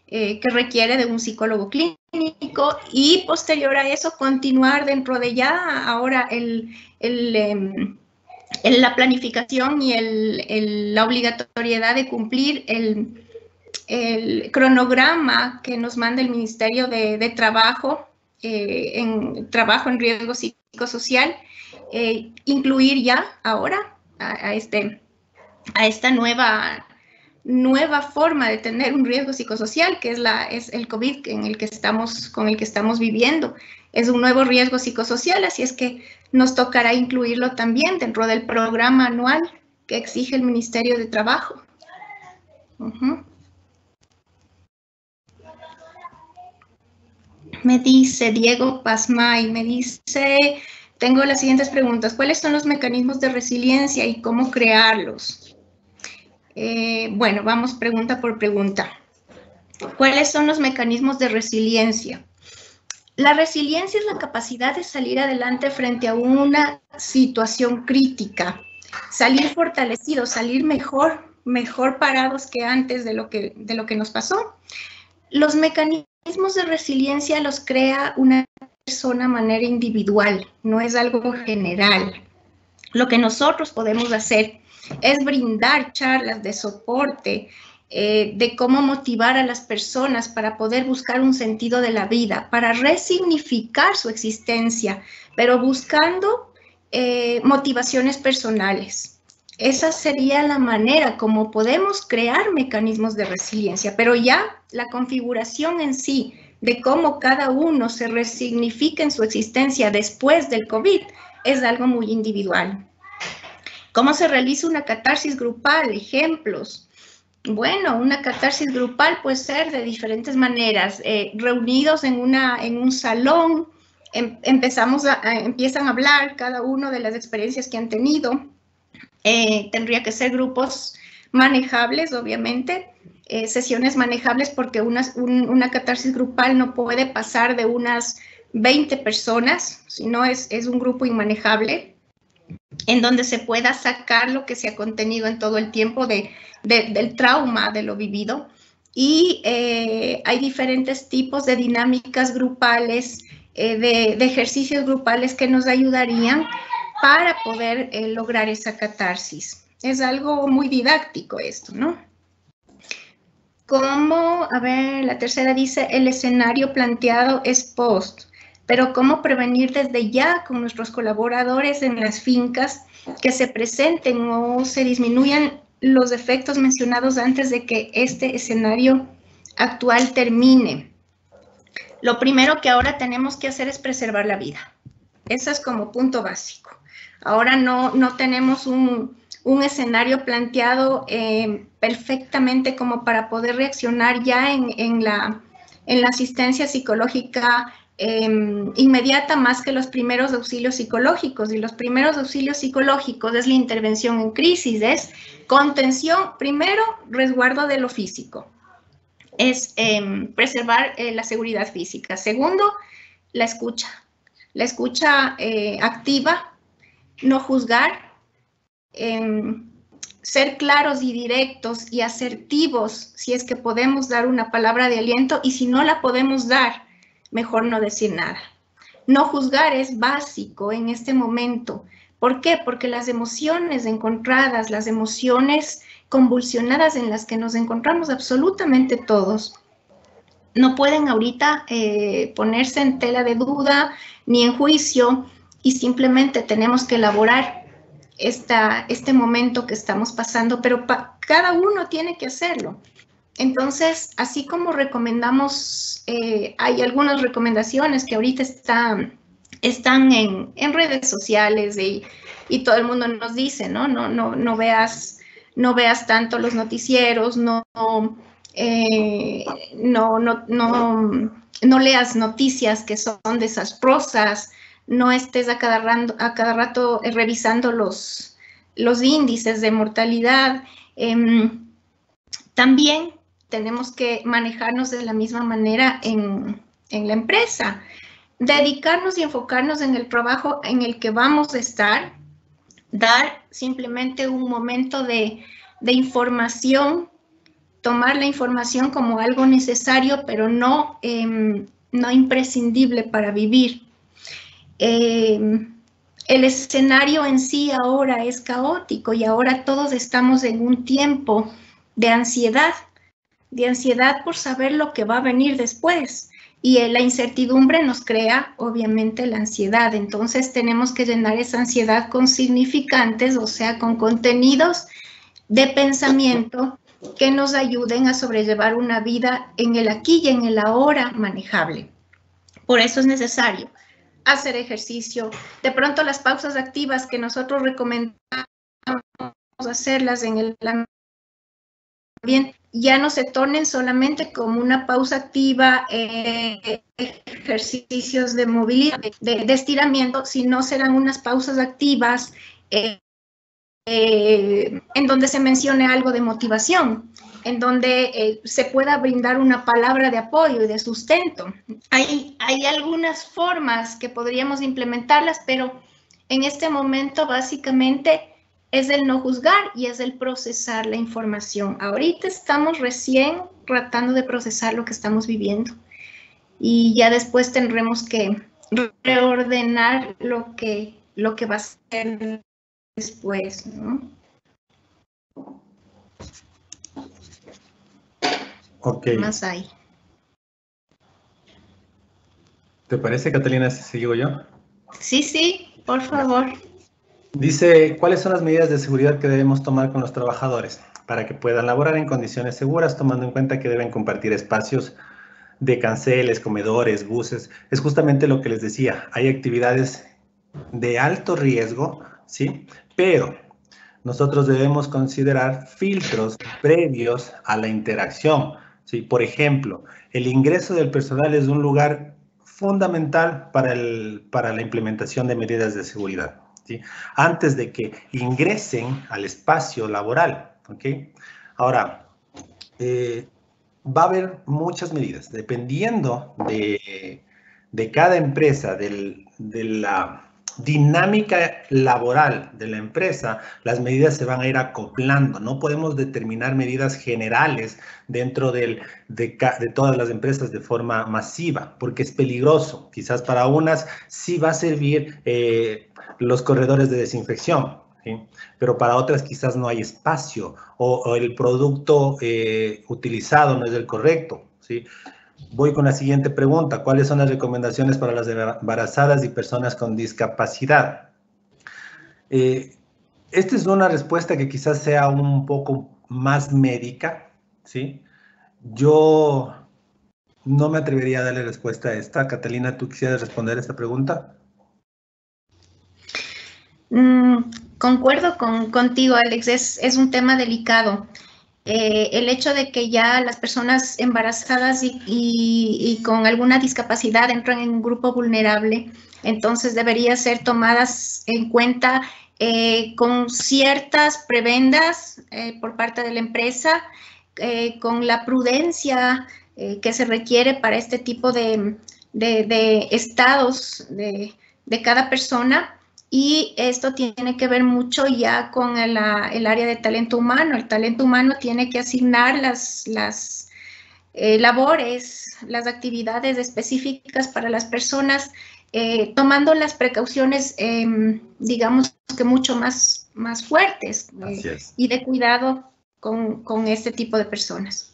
eh, que requiere de un psicólogo clínico y posterior a eso continuar dentro de ya ahora el, em, la planificación y la obligatoriedad de cumplir el, el cronograma que nos manda el Ministerio de, Trabajo, eh, en trabajo en riesgo psicosocial, eh, incluir ya ahora a, este, a esta nueva, nueva forma de tener un riesgo psicosocial, que es, la, es el COVID en el que estamos, con el que estamos viviendo. Es un nuevo riesgo psicosocial, así es que nos tocará incluirlo también dentro del programa anual que exige el Ministerio de Trabajo. Me dice Diego Pasmay, me dice, tengo las siguientes preguntas. ¿Cuáles son los mecanismos de resiliencia y cómo crearlos? Eh, bueno, vamos pregunta por pregunta. ¿Cuáles son los mecanismos de resiliencia? La resiliencia es la capacidad de salir adelante frente a una situación crítica, salir fortalecidos, salir mejor, mejor parados que antes de lo que, de lo que nos pasó. Los mecanismos mecanismos de resiliencia los crea una persona de manera individual, no es algo general. Lo que nosotros podemos hacer es brindar charlas de soporte, eh, de cómo motivar a las personas para poder buscar un sentido de la vida, para resignificar su existencia, pero buscando eh, motivaciones personales. Esa sería la manera como podemos crear mecanismos de resiliencia, pero ya la configuración en sí de cómo cada uno se resignifica en su existencia después del COVID es algo muy individual. ¿Cómo se realiza una catarsis grupal? Ejemplos. Bueno, una catarsis grupal puede ser de diferentes maneras, eh, reunidos en, una, en un salón, em, empezamos a, empiezan a hablar cada uno de las experiencias que han tenido, eh, tendría que ser grupos manejables, obviamente, eh, sesiones manejables porque una, una catarsis grupal no puede pasar de unas 20 personas, si no es, es un grupo inmanejable, en donde se pueda sacar lo que se ha contenido en todo el tiempo de, del trauma de lo vivido. Y eh, hay diferentes tipos de dinámicas grupales, de, de, ejercicios grupales que nos ayudarían para poder eh, lograr esa catarsis. Es algo muy didáctico esto, ¿no? Como, a ver, la tercera dice, el escenario planteado es post, pero cómo prevenir desde ya con nuestros colaboradores en las fincas que se presenten o se disminuyan los efectos mencionados antes de que este escenario actual termine. Lo primero que ahora tenemos que hacer es preservar la vida. Eso es como punto básico. Ahora no, no tenemos un, escenario planteado eh, perfectamente como para poder reaccionar ya en, la, en la, asistencia psicológica em, inmediata más que los primeros auxilios psicológicos. Y los primeros auxilios psicológicos es la intervención en crisis, es contención, primero, resguardo de lo físico, es em, preservar eh, la seguridad física. Segundo, la escucha, la escucha eh, activa no juzgar, em, ser claros y directos y asertivos si es que podemos dar una palabra de aliento y si no la podemos dar, mejor no decir nada. no juzgar es básico en este momento. ¿Por qué? Porque las emociones encontradas, las emociones convulsionadas en las que nos encontramos absolutamente todos, no pueden ahorita eh, ponerse en tela de duda ni en juicio y simplemente tenemos que elaborar esta, este momento que estamos pasando, pero cada uno tiene que hacerlo. Entonces, así como recomendamos, eh, hay algunas recomendaciones que ahorita están, están en, en redes sociales y, y, todo el mundo nos dice, ¿no? No, no, no, veas, no veas tanto los noticieros, no, eh, no, no, no, no leas noticias que son desastrosas, no estés a cada, rato, rato revisando los, índices de mortalidad. Em, también tenemos que manejarnos de la misma manera en, la empresa, dedicarnos y enfocarnos en el trabajo en el que vamos a estar, dar simplemente un momento de, información, tomar la información como algo necesario, pero no, em, no imprescindible para vivir. Em, el escenario en sí ahora es caótico y ahora todos estamos en un tiempo de ansiedad, de ansiedad por saber lo que va a venir después. Y la incertidumbre nos crea, obviamente, la ansiedad. Entonces tenemos que llenar esa ansiedad con significantes, o sea, con contenidos de pensamiento que nos ayuden a sobrellevar una vida en el aquí y en el ahora manejable. Por eso es necesario hacer ejercicio. De pronto las pausas activas que nosotros recomendamos hacerlas en el ambiente ya no se tornen solamente como una pausa activa, eh, ejercicios de movilidad, de, estiramiento, sino serán unas pausas activas eh, eh, en donde se mencione algo de motivación en donde eh, se pueda brindar una palabra de apoyo y de sustento. Hay, hay algunas formas que podríamos implementarlas, pero en este momento básicamente es el no juzgar y es el procesar la información. Ahorita estamos recién tratando de procesar lo que estamos viviendo y ya después tendremos que reordenar lo que, lo que va a ser después, ¿no? Ok. más hay? ¿Te parece, Catalina, si sigo yo? Sí, sí, por favor. Dice, ¿cuáles son las medidas de seguridad que debemos tomar con los trabajadores para que puedan laborar en condiciones seguras, tomando en cuenta que deben compartir espacios de canceles, comedores, buses? Es justamente lo que les decía, hay actividades de alto riesgo, ¿sí? Pero nosotros debemos considerar filtros previos a la interacción. ¿Sí? Por ejemplo, el ingreso del personal es un lugar fundamental para, el, para la implementación de medidas de seguridad, ¿sí? antes de que ingresen al espacio laboral. ¿okay? Ahora, eh, va a haber muchas medidas, dependiendo de, de cada empresa, del, de la dinámica laboral de la empresa, las medidas se van a ir acoplando. No podemos determinar medidas generales dentro de, todas las empresas de forma masiva, porque es peligroso. Quizás para unas sí va a servir eh, los corredores de desinfección, pero para otras quizás no hay espacio o, el producto eh, utilizado no es el correcto. Voy con la siguiente pregunta. ¿Cuáles son las recomendaciones para las embarazadas y personas con discapacidad? Eh, esta es una respuesta que quizás sea un poco más médica, ¿sí? Yo no me atrevería a darle respuesta a esta. Catalina, ¿tú quisieras responder esta pregunta? Mm, concuerdo con, contigo, Alex. Es, es un tema delicado. Eh, el hecho de que ya las personas embarazadas y, con alguna discapacidad entran en un grupo vulnerable, entonces debería ser tomadas en cuenta eh, con ciertas prebendas eh, por parte de la empresa, con la prudencia que se requiere para este tipo de, estados de, de cada persona y esto tiene que ver mucho ya con el, área de talento humano. El talento humano tiene que asignar las, las eh, labores, las actividades específicas para las personas eh, tomando las precauciones, em, digamos que mucho más, más fuertes eh, y de cuidado con, con, este tipo de personas.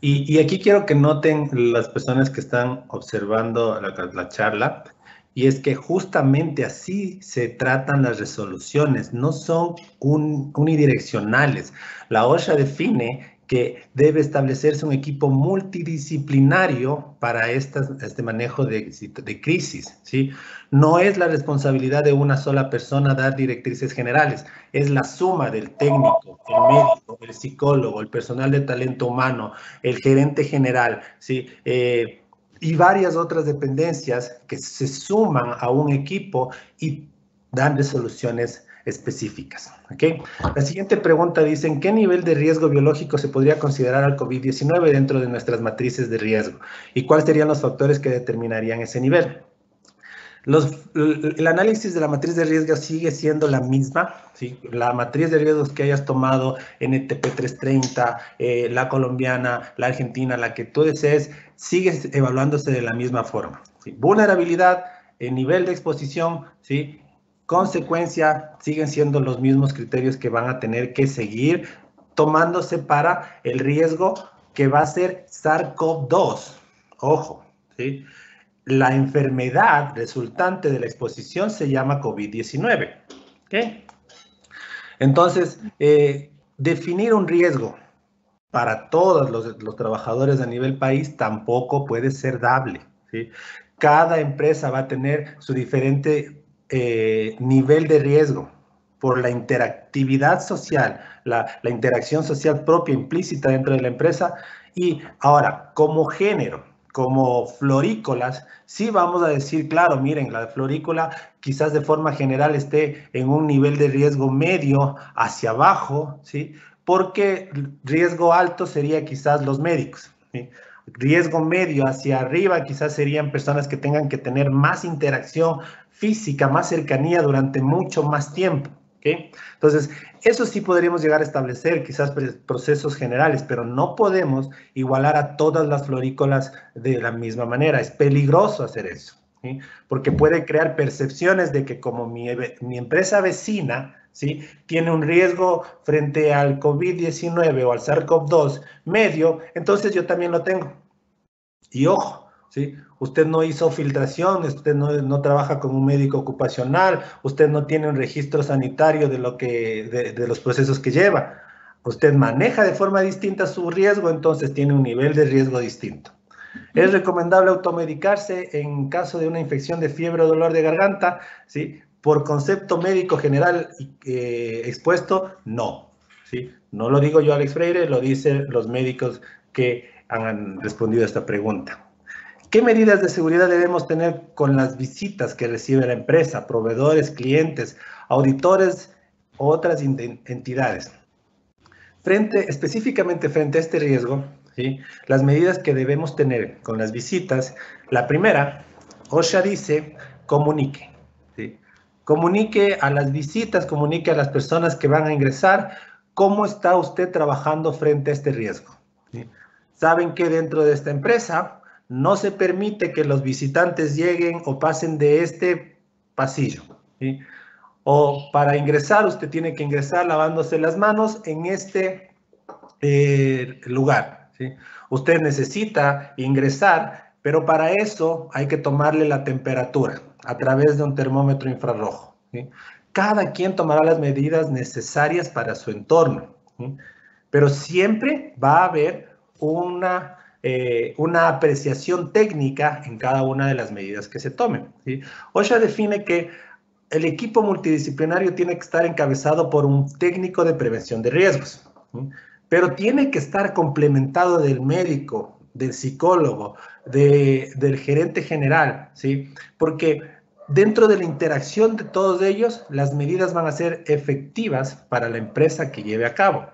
Y, y, aquí quiero que noten las personas que están observando la, la charla, y es que justamente así se tratan las resoluciones, no son un, unidireccionales. La OSHA define que debe establecerse un equipo multidisciplinario para este manejo de, de, crisis. ¿sí? No es la responsabilidad de una sola persona dar directrices generales, es la suma del técnico, el médico, el psicólogo, el personal de talento humano, el gerente general, ¿sí? Eh, y varias otras dependencias que se suman a un equipo y dan resoluciones específicas. La siguiente pregunta dice, ¿en qué nivel de riesgo biológico se podría considerar al COVID-19 dentro de nuestras matrices de riesgo? ¿Y cuáles serían los factores que determinarían ese nivel? Los, el análisis de la matriz de riesgo sigue siendo la misma. ¿sí? La matriz de riesgos que hayas tomado, NTP 330, eh, la colombiana, la argentina, la que tú desees, sigue evaluándose de la misma forma. ¿sí? Vulnerabilidad, el nivel de exposición, ¿sí? consecuencia, siguen siendo los mismos criterios que van a tener que seguir tomándose para el riesgo que va a ser SARS-CoV-2. Ojo, ¿sí? La enfermedad resultante de la exposición se llama COVID-19. ¿okay? Entonces, eh, definir un riesgo para todos los, los, trabajadores a nivel país tampoco puede ser dable. ¿sí? Cada empresa va a tener su diferente eh, nivel de riesgo por la interactividad social, la, la, interacción social propia implícita dentro de la empresa. Y ahora, como género, como florícolas, sí vamos a decir, claro, miren, la florícola quizás de forma general esté en un nivel de riesgo medio hacia abajo, ¿sí? Porque riesgo alto sería quizás los médicos, ¿sí? Riesgo medio hacia arriba quizás serían personas que tengan que tener más interacción física, más cercanía durante mucho más tiempo. Entonces, eso sí podríamos llegar a establecer quizás procesos generales, pero no podemos igualar a todas las florícolas de la misma manera. Es peligroso hacer eso, porque puede crear percepciones de que como mi, mi empresa vecina ¿sí? tiene un riesgo frente al COVID-19 o al SARS-CoV-2 medio, entonces yo también lo tengo. Y ojo, ¿sí? Usted no hizo filtración, usted no, no, trabaja con un médico ocupacional, usted no tiene un registro sanitario de, lo que, de, de los procesos que lleva. Usted maneja de forma distinta su riesgo, entonces tiene un nivel de riesgo distinto. Es recomendable automedicarse en caso de una infección de fiebre o dolor de garganta, ¿sí? Por concepto médico general eh, expuesto, no, ¿sí? No lo digo yo, Alex Freire, lo dicen los médicos que han respondido a esta pregunta. ¿Qué medidas de seguridad debemos tener con las visitas que recibe la empresa, proveedores, clientes, auditores u otras entidades? Frente, específicamente frente a este riesgo, ¿sí? las medidas que debemos tener con las visitas, la primera, OSHA dice, comunique. ¿sí? Comunique a las visitas, comunique a las personas que van a ingresar cómo está usted trabajando frente a este riesgo. ¿sí? Saben que dentro de esta empresa no se permite que los visitantes lleguen o pasen de este pasillo. O para ingresar, usted tiene que ingresar lavándose las manos en este eh, lugar. Usted necesita ingresar, pero para eso hay que tomarle la temperatura a través de un termómetro infrarrojo. Cada quien tomará las medidas necesarias para su entorno, pero siempre va a haber una eh, una apreciación técnica en cada una de las medidas que se tomen. ¿sí? OSHA define que el equipo multidisciplinario tiene que estar encabezado por un técnico de prevención de riesgos, pero tiene que estar complementado del médico, del psicólogo, de, del gerente general, ¿sí? porque dentro de la interacción de todos ellos, las medidas van a ser efectivas para la empresa que lleve a cabo.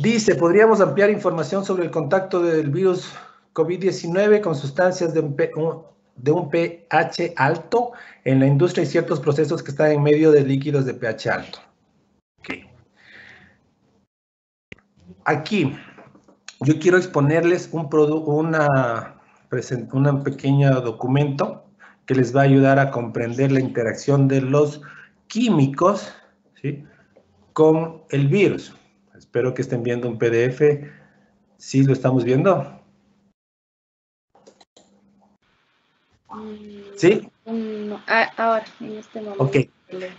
Dice, podríamos ampliar información sobre el contacto del virus COVID-19 con sustancias de un, pH alto en la industria y ciertos procesos que están en medio de líquidos de pH alto. Aquí, yo quiero exponerles un, una, un pequeño documento que les va a ayudar a comprender la interacción de los químicos con el virus. Espero que estén viendo un PDF. ¿Sí lo estamos viendo? ¿Sí? Mm, ah, ahora, en este momento. Ok.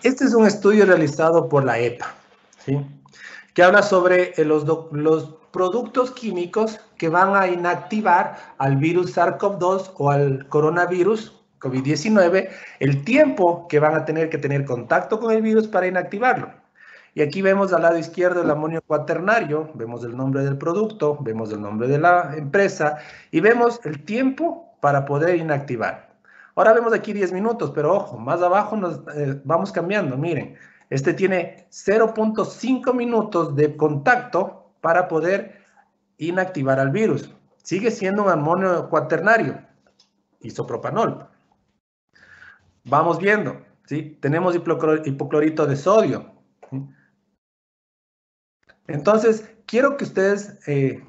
Este es un estudio realizado por la EPA, ¿sí? que habla sobre eh, los, los productos químicos que van a inactivar al virus SARS-CoV-2 o al coronavirus COVID-19, el tiempo que van a tener que tener contacto con el virus para inactivarlo. Y aquí vemos al lado izquierdo el amonio cuaternario, vemos el nombre del producto, vemos el nombre de la empresa y vemos el tiempo para poder inactivar. Ahora vemos aquí 10 minutos, pero ojo, más abajo nos eh, vamos cambiando. Miren, este tiene 0.5 minutos de contacto para poder inactivar al virus. Sigue siendo un amonio cuaternario, isopropanol. Vamos viendo, ¿sí? Tenemos hipoclorito de sodio. Entonces, quiero que ustedes, eh,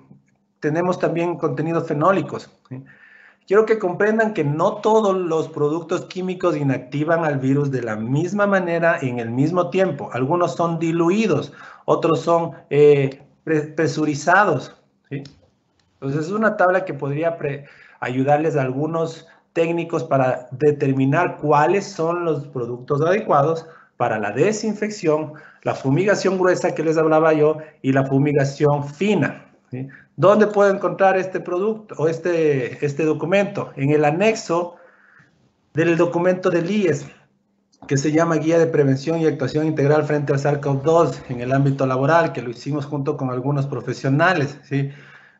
tenemos también contenidos fenólicos. Quiero que comprendan que no todos los productos químicos inactivan al virus de la misma manera en el mismo tiempo. Algunos son diluidos, otros son eh, presurizados. Entonces es una tabla que podría ayudarles a algunos técnicos para determinar cuáles son los productos adecuados para la desinfección, la fumigación gruesa que les hablaba yo y la fumigación fina. ¿Dónde puedo encontrar este producto o este, este documento? En el anexo del documento del IES, que se llama Guía de Prevención y Actuación Integral frente al SARS-CoV-2 en el ámbito laboral, que lo hicimos junto con algunos profesionales, ¿sí?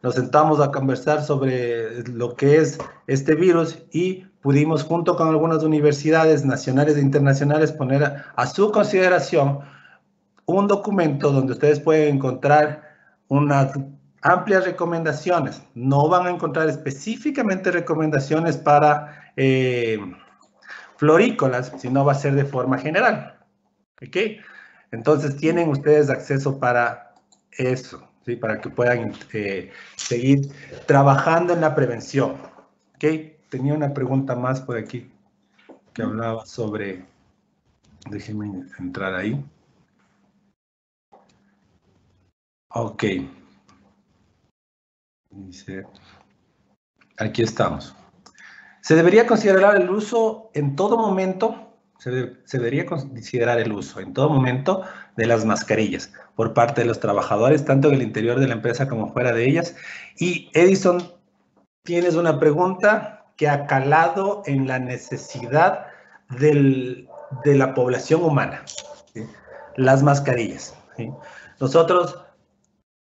Nos sentamos a conversar sobre lo que es este virus y pudimos junto con algunas universidades nacionales e internacionales poner a, su consideración un documento donde ustedes pueden encontrar una amplias recomendaciones. No van a encontrar específicamente recomendaciones para eh, florícolas, sino va a ser de forma general. ¿Ok? Entonces tienen ustedes acceso para eso, ¿sí? Para que puedan eh, seguir trabajando en la prevención. ¿Ok? Tenía una pregunta más por aquí que hablaba sobre... Déjenme entrar ahí. Ok. Aquí estamos. Se debería considerar el uso en todo momento, se, debería considerar el uso en todo momento de las mascarillas por parte de los trabajadores, tanto en el interior de la empresa como fuera de ellas. Y Edison, tienes una pregunta ha calado en la necesidad de la población humana. Las mascarillas. Nosotros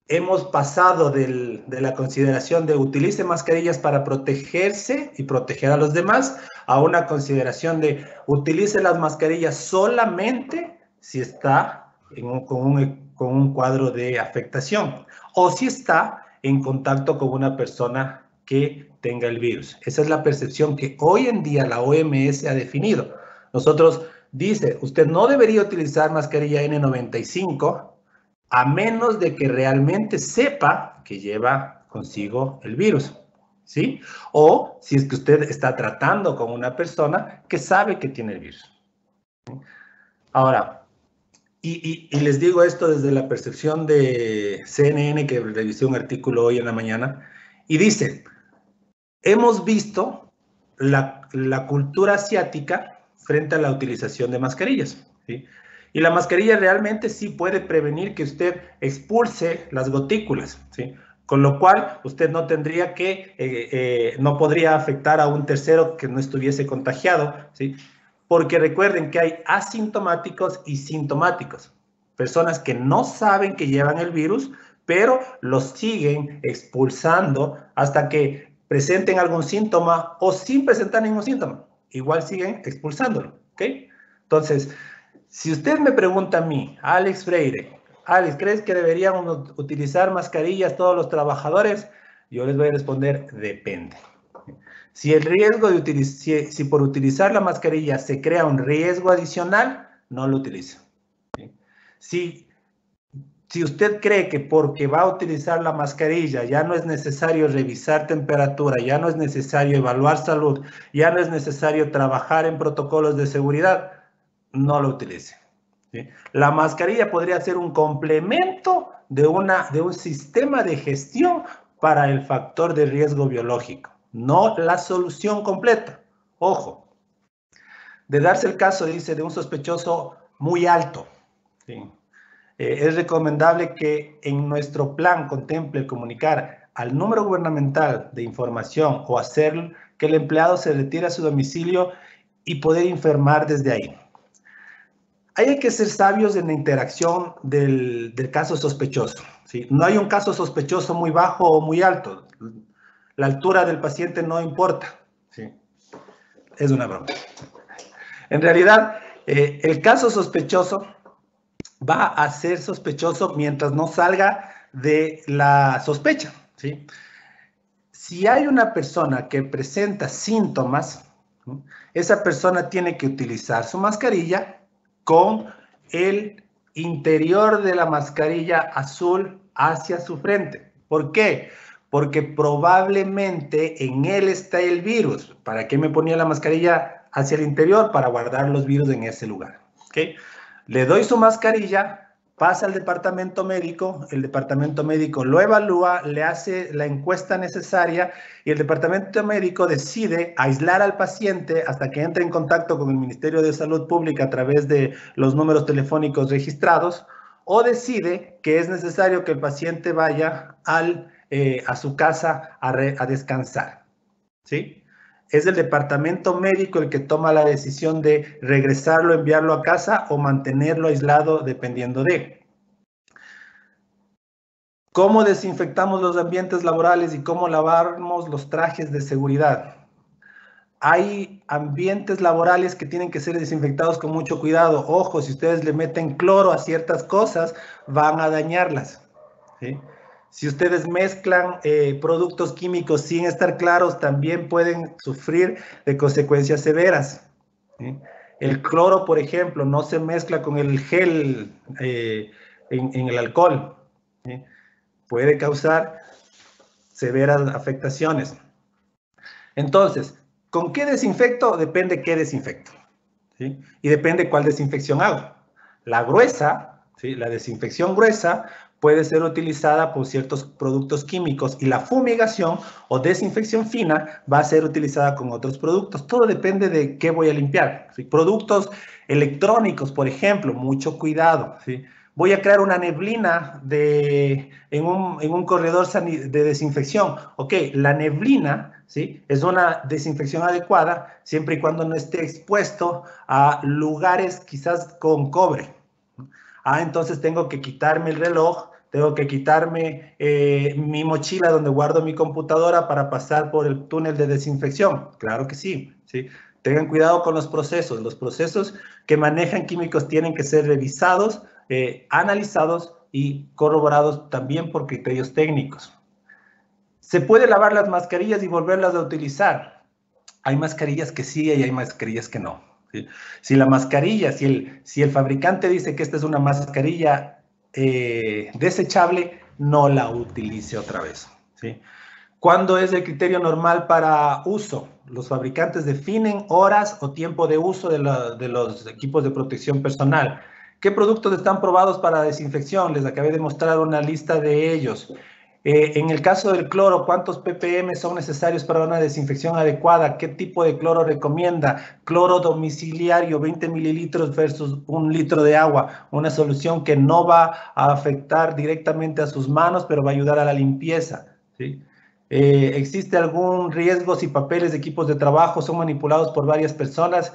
hemos pasado de la consideración de utilice mascarillas para protegerse y proteger a los demás a una consideración de utilice las mascarillas solamente si está un, con un cuadro de afectación o si está en contacto con una persona que tenga el virus. Esa es la percepción que hoy en día la OMS ha definido. Nosotros dice, usted no debería utilizar mascarilla N95 a menos de que realmente sepa que lleva consigo el virus, ¿sí? O si es que usted está tratando con una persona que sabe que tiene el virus. Ahora, y, les digo esto desde la percepción de CNN, que revisé un artículo hoy en la mañana, y dice, hemos visto la, cultura asiática frente a la utilización de mascarillas. Y la mascarilla realmente sí puede prevenir que usted expulse las gotículas, ¿sí? Con lo cual, usted no tendría que, eh, eh, no podría afectar a un tercero que no estuviese contagiado, ¿sí? Porque recuerden que hay asintomáticos y sintomáticos. Personas que no saben que llevan el virus, pero los siguen expulsando hasta que presenten algún síntoma o sin presentar ningún síntoma. Igual siguen expulsándolo, ¿ok? Entonces, si usted me pregunta a mí, Alex Freire, Alex, ¿crees que deberíamos utilizar mascarillas todos los trabajadores? Yo les voy a responder, depende. Si el riesgo de utilizar, si, por utilizar la mascarilla se crea un riesgo adicional, no lo utilizo. Si si usted cree que porque va a utilizar la mascarilla ya no es necesario revisar temperatura, ya no es necesario evaluar salud, ya no es necesario trabajar en protocolos de seguridad, no lo utilice. La mascarilla podría ser un complemento de, una, de un sistema de gestión para el factor de riesgo biológico, no la solución completa. Ojo, de darse el caso, dice, de un sospechoso muy alto, ¿sí? Eh, es recomendable que en nuestro plan contemple comunicar al número gubernamental de información o hacer que el empleado se retire a su domicilio y poder informar desde ahí. Hay que ser sabios en la interacción del, caso sospechoso. ¿sí? No hay un caso sospechoso muy bajo o muy alto. La altura del paciente no importa. ¿sí? Es una broma. En realidad, eh, el caso sospechoso va a ser sospechoso mientras no salga de la sospecha. Si hay una persona que presenta síntomas, esa persona tiene que utilizar su mascarilla con el interior de la mascarilla azul hacia su frente. ¿Por qué? Porque probablemente en él está el virus. ¿Para qué me ponía la mascarilla hacia el interior? Para guardar los virus en ese lugar. ¿okay? Le doy su mascarilla, pasa al departamento médico, el departamento médico lo evalúa, le hace la encuesta necesaria y el departamento médico decide aislar al paciente hasta que entre en contacto con el Ministerio de Salud Pública a través de los números telefónicos registrados o decide que es necesario que el paciente vaya al, eh, a su casa a, a descansar. ¿Sí? Es el departamento médico el que toma la decisión de regresarlo, enviarlo a casa o mantenerlo aislado dependiendo de. ¿Cómo desinfectamos los ambientes laborales y cómo lavamos los trajes de seguridad? Hay ambientes laborales que tienen que ser desinfectados con mucho cuidado. Ojo, si ustedes le meten cloro a ciertas cosas, van a dañarlas. Si ustedes mezclan eh, productos químicos sin estar claros, también pueden sufrir de consecuencias severas. El cloro, por ejemplo, no se mezcla con el gel eh, en, el alcohol. Puede causar severas afectaciones. Entonces, ¿con qué desinfecto? Depende qué desinfecto. Y depende cuál desinfección hago. La gruesa, la desinfección gruesa, puede ser utilizada por ciertos productos químicos y la fumigación o desinfección fina va a ser utilizada con otros productos. Todo depende de qué voy a limpiar. Productos electrónicos, por ejemplo, mucho cuidado. Voy a crear una neblina de, en, un, corredor de desinfección. Ok, la neblina ¿sí? es una desinfección adecuada siempre y cuando no esté expuesto a lugares quizás con cobre. Ah, entonces tengo que quitarme el reloj, tengo que quitarme eh, mi mochila donde guardo mi computadora para pasar por el túnel de desinfección. Claro que sí, sí. Tengan cuidado con los procesos. Los procesos que manejan químicos tienen que ser revisados, eh, analizados y corroborados también por criterios técnicos. ¿Se puede lavar las mascarillas y volverlas a utilizar? Hay mascarillas que sí y hay mascarillas que no. Si la mascarilla, si el, si el fabricante dice que esta es una mascarilla eh, desechable, no la utilice otra vez. ¿Cuándo es el criterio normal para uso? Los fabricantes definen horas o tiempo de uso de, de los equipos de protección personal. ¿Qué productos están probados para desinfección? Les acabé de mostrar una lista de ellos. Eh, en el caso del cloro, ¿cuántos ppm son necesarios para una desinfección adecuada? ¿Qué tipo de cloro recomienda? Cloro domiciliario, 20 mililitros versus un litro de agua. Una solución que no va a afectar directamente a sus manos, pero va a ayudar a la limpieza. Eh, ¿Existe algún riesgo si papeles de equipos de trabajo son manipulados por varias personas?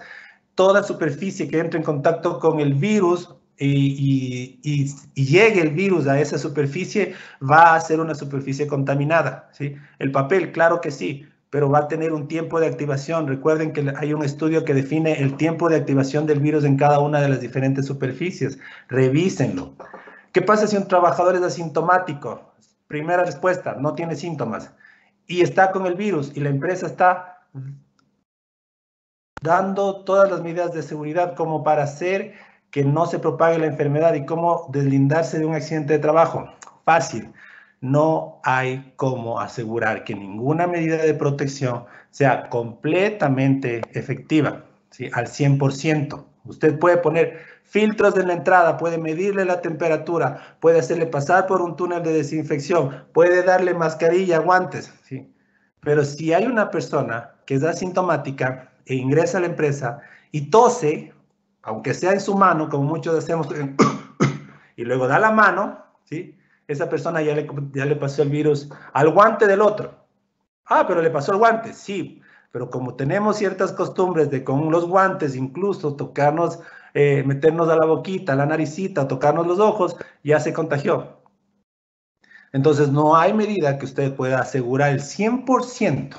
Toda superficie que entre en contacto con el virus y, llegue el virus a esa superficie, va a ser una superficie contaminada. ¿sí? El papel, claro que sí, pero va a tener un tiempo de activación. Recuerden que hay un estudio que define el tiempo de activación del virus en cada una de las diferentes superficies. Revísenlo. ¿Qué pasa si un trabajador es asintomático? Primera respuesta, no tiene síntomas y está con el virus y la empresa está dando todas las medidas de seguridad como para hacer que no se propague la enfermedad y cómo deslindarse de un accidente de trabajo. Fácil. No hay cómo asegurar que ninguna medida de protección sea completamente efectiva, ¿sí? al 100%. Usted puede poner filtros en la entrada, puede medirle la temperatura, puede hacerle pasar por un túnel de desinfección, puede darle mascarilla, guantes, ¿sí? Pero si hay una persona que es asintomática e ingresa a la empresa y tose, aunque sea en su mano, como muchos hacemos, y luego da la mano, ¿sí? Esa persona ya le, ya le pasó el virus al guante del otro. Ah, pero le pasó el guante, sí, pero como tenemos ciertas costumbres de con los guantes incluso tocarnos, eh, meternos a la boquita, a la naricita, tocarnos los ojos, ya se contagió. Entonces no hay medida que usted pueda asegurar el 100%,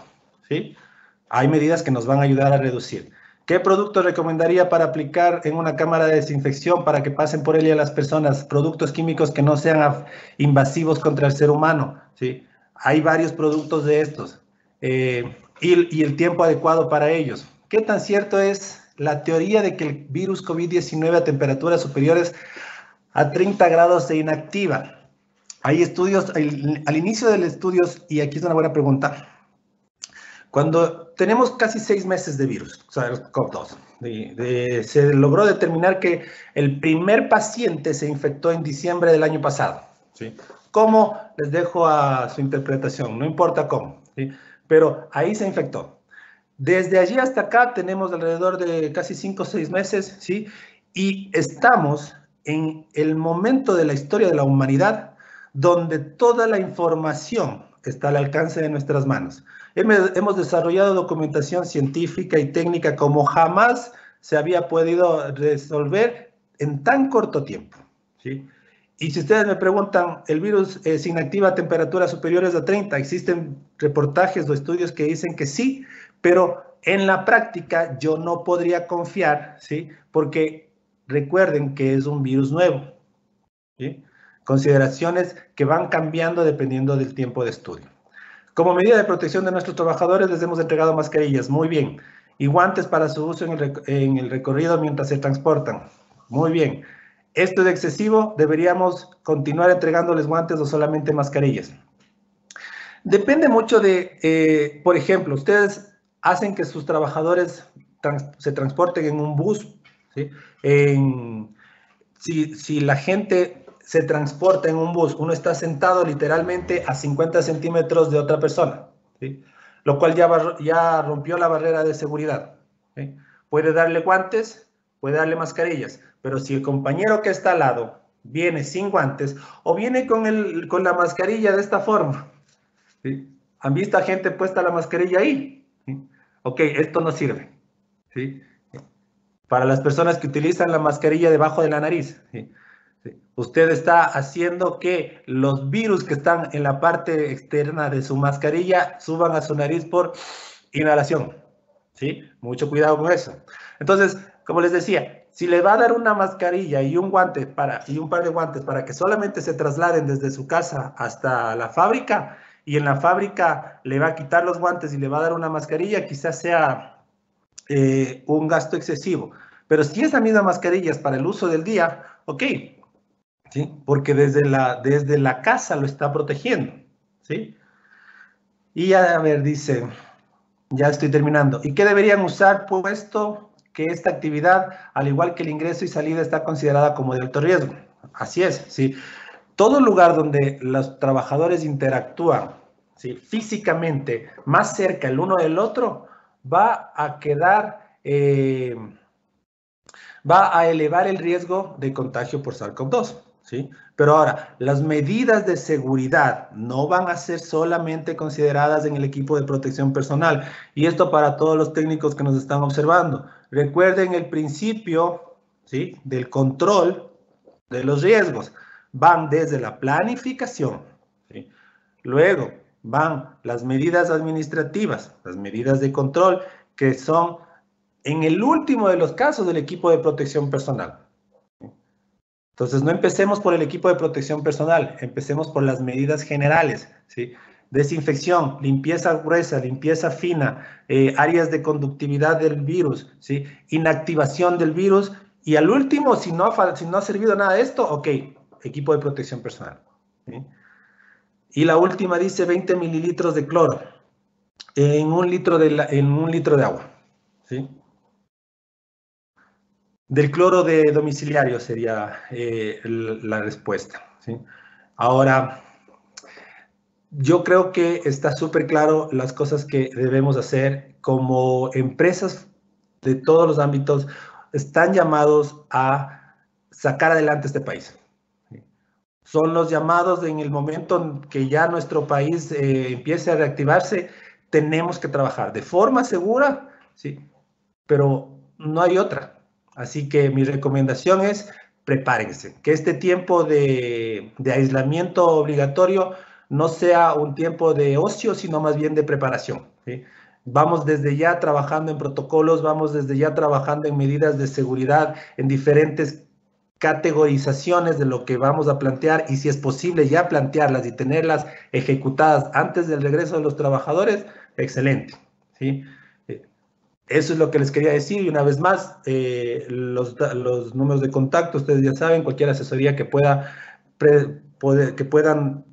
¿sí? Hay medidas que nos van a ayudar a reducir. ¿Qué producto recomendaría para aplicar en una cámara de desinfección para que pasen por ella las personas? Productos químicos que no sean invasivos contra el ser humano. ¿sí? Hay varios productos de estos eh, y, y el tiempo adecuado para ellos. ¿Qué tan cierto es la teoría de que el virus COVID-19 a temperaturas superiores a 30 grados se inactiva? Hay estudios, al inicio del estudio, y aquí es una buena pregunta, cuando tenemos casi seis meses de virus, SARS-CoV-2, se logró determinar que el primer paciente se infectó en diciembre del año pasado. ¿sí? ¿Cómo? Les dejo a su interpretación, no importa cómo, ¿sí? pero ahí se infectó. Desde allí hasta acá tenemos alrededor de casi cinco o seis meses, ¿sí? Y estamos en el momento de la historia de la humanidad donde toda la información está al alcance de nuestras manos. Hemos desarrollado documentación científica y técnica como jamás se había podido resolver en tan corto tiempo. ¿sí? Y si ustedes me preguntan, ¿el virus se inactiva a temperaturas superiores a 30? Existen reportajes o estudios que dicen que sí, pero en la práctica yo no podría confiar, ¿sí? Porque recuerden que es un virus nuevo, ¿sí? Consideraciones que van cambiando dependiendo del tiempo de estudio. Como medida de protección de nuestros trabajadores les hemos entregado mascarillas, muy bien, y guantes para su uso en el, recorrido mientras se transportan, muy bien. ¿Esto es excesivo? ¿Deberíamos continuar entregándoles guantes o solamente mascarillas? Depende mucho de, eh, por ejemplo, ustedes hacen que sus trabajadores se transporten en un bus, si, si la gente se transporta en un bus, uno está sentado literalmente a 50 centímetros de otra persona, lo cual ya, ya rompió la barrera de seguridad. Puede darle guantes, puede darle mascarillas, pero si el compañero que está al lado viene sin guantes o viene con, el, con la mascarilla de esta forma, ¿sí? ¿han visto a gente puesta la mascarilla ahí? Ok, esto no sirve. Para las personas que utilizan la mascarilla debajo de la nariz. Usted está haciendo que los virus que están en la parte externa de su mascarilla suban a su nariz por inhalación. ¿Sí? Mucho cuidado con eso. Entonces, como les decía, si le va a dar una mascarilla y un guante para y un par de guantes para que solamente se trasladen desde su casa hasta la fábrica y en la fábrica le va a quitar los guantes y le va a dar una mascarilla, quizás sea eh, un gasto excesivo. Pero si esa misma mascarilla es para el uso del día, ok, Porque desde la, desde la casa lo está protegiendo, ¿sí? Y a ver, dice, ya estoy terminando. ¿Y qué deberían usar puesto que esta actividad, al igual que el ingreso y salida, está considerada como de alto riesgo? Así es, ¿sí? Todo lugar donde los trabajadores interactúan ¿sí? físicamente más cerca el uno del otro, va a quedar, eh, va a elevar el riesgo de contagio por SARS-CoV-2. ¿Sí? Pero ahora, las medidas de seguridad no van a ser solamente consideradas en el equipo de protección personal. Y esto para todos los técnicos que nos están observando. Recuerden el principio, ¿sí? Del control de los riesgos. Van desde la planificación, ¿sí? Luego van las medidas administrativas, las medidas de control, que son en el último de los casos del equipo de protección personal. Entonces, no empecemos por el equipo de protección personal, empecemos por las medidas generales, ¿sí? Desinfección, limpieza gruesa, limpieza fina, eh, áreas de conductividad del virus, ¿sí? Inactivación del virus Y al último, si no, ha, servido nada de esto, ok, equipo de protección personal. Y la última dice 20 mililitros de cloro en un litro de, en un litro de agua. ¿sí? Del cloro de domiciliario sería eh, la respuesta. Ahora, yo creo que está súper claro las cosas que debemos hacer como empresas de todos los ámbitos están llamados a sacar adelante este país. Son los llamados en el momento en que ya nuestro país eh, empiece a reactivarse, tenemos que trabajar de forma segura, ¿sí? pero no hay otra. Así que mi recomendación es prepárense, que este tiempo de, aislamiento obligatorio no sea un tiempo de ocio, sino más bien de preparación. Vamos desde ya trabajando en protocolos, vamos desde ya trabajando en medidas de seguridad, en diferentes categorizaciones de lo que vamos a plantear y si es posible ya plantearlas y tenerlas ejecutadas antes del regreso de los trabajadores, excelente. ¿sí? Eso es lo que les quería decir y una vez más, eh, los, los, números de contacto, ustedes ya saben, cualquier asesoría que, pueda que puedan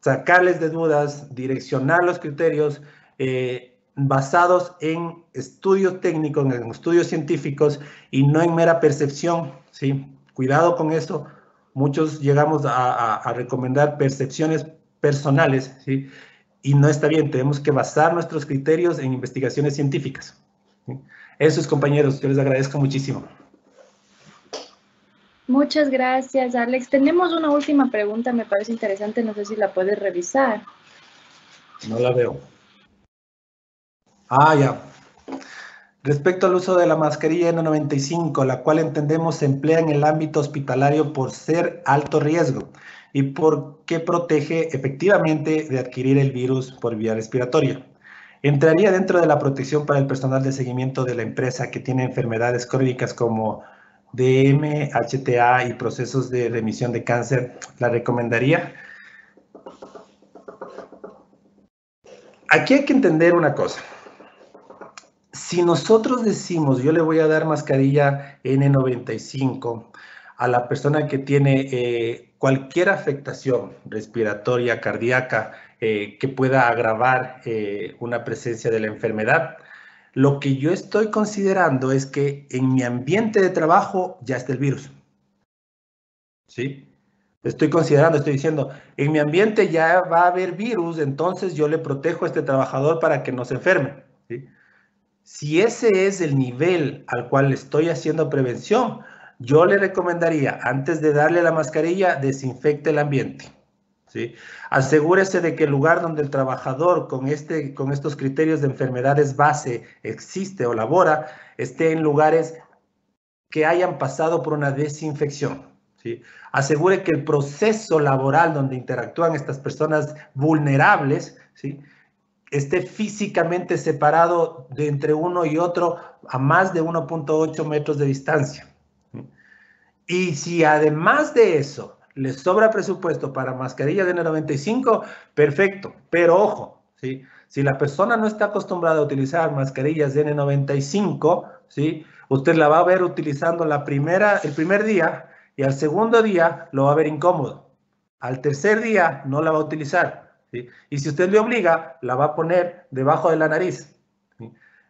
sacarles de dudas, direccionar los criterios, eh, basados en estudios técnicos, en estudios científicos y no en mera percepción, ¿sí? Cuidado con eso. Muchos llegamos a, recomendar percepciones personales, ¿sí? Y no está bien, tenemos que basar nuestros criterios en investigaciones científicas. Eso es, compañeros, yo les agradezco muchísimo. Muchas gracias, Alex. Tenemos una última pregunta, me parece interesante, no sé si la puedes revisar. No la veo. Ah, ya. Respecto al uso de la mascarilla N95, la cual entendemos se emplea en el ámbito hospitalario por ser alto riesgo y porque protege efectivamente de adquirir el virus por vía respiratoria. Entraría dentro de la protección para el personal de seguimiento de la empresa que tiene enfermedades crónicas como DM, HTA y procesos de remisión de cáncer. ¿La recomendaría? Aquí hay que entender una cosa si nosotros decimos, yo le voy a dar mascarilla N95 a la persona que tiene eh, cualquier afectación respiratoria, cardíaca, eh, que pueda agravar eh, una presencia de la enfermedad, lo que yo estoy considerando es que en mi ambiente de trabajo ya está el virus. ¿Sí? Estoy considerando, estoy diciendo, en mi ambiente ya va a haber virus, entonces yo le protejo a este trabajador para que no se enferme. ¿sí? Si ese es el nivel al cual estoy haciendo prevención, yo le recomendaría, antes de darle la mascarilla, desinfecte el ambiente. ¿Sí? Asegúrese de que el lugar donde el trabajador con, este, con estos criterios de enfermedades base existe o labora, esté en lugares que hayan pasado por una desinfección. ¿sí? Asegure que el proceso laboral donde interactúan estas personas vulnerables, esté físicamente separado de entre uno y otro a más de 1.8 metros de distancia. Y si además de eso les sobra presupuesto para mascarillas de N95, perfecto, pero ojo, ¿sí? si la persona no está acostumbrada a utilizar mascarillas de N95, ¿sí? usted la va a ver utilizando la primera, el primer día y al segundo día lo va a ver incómodo. Al tercer día no la va a utilizar y si usted le obliga, la va a poner debajo de la nariz.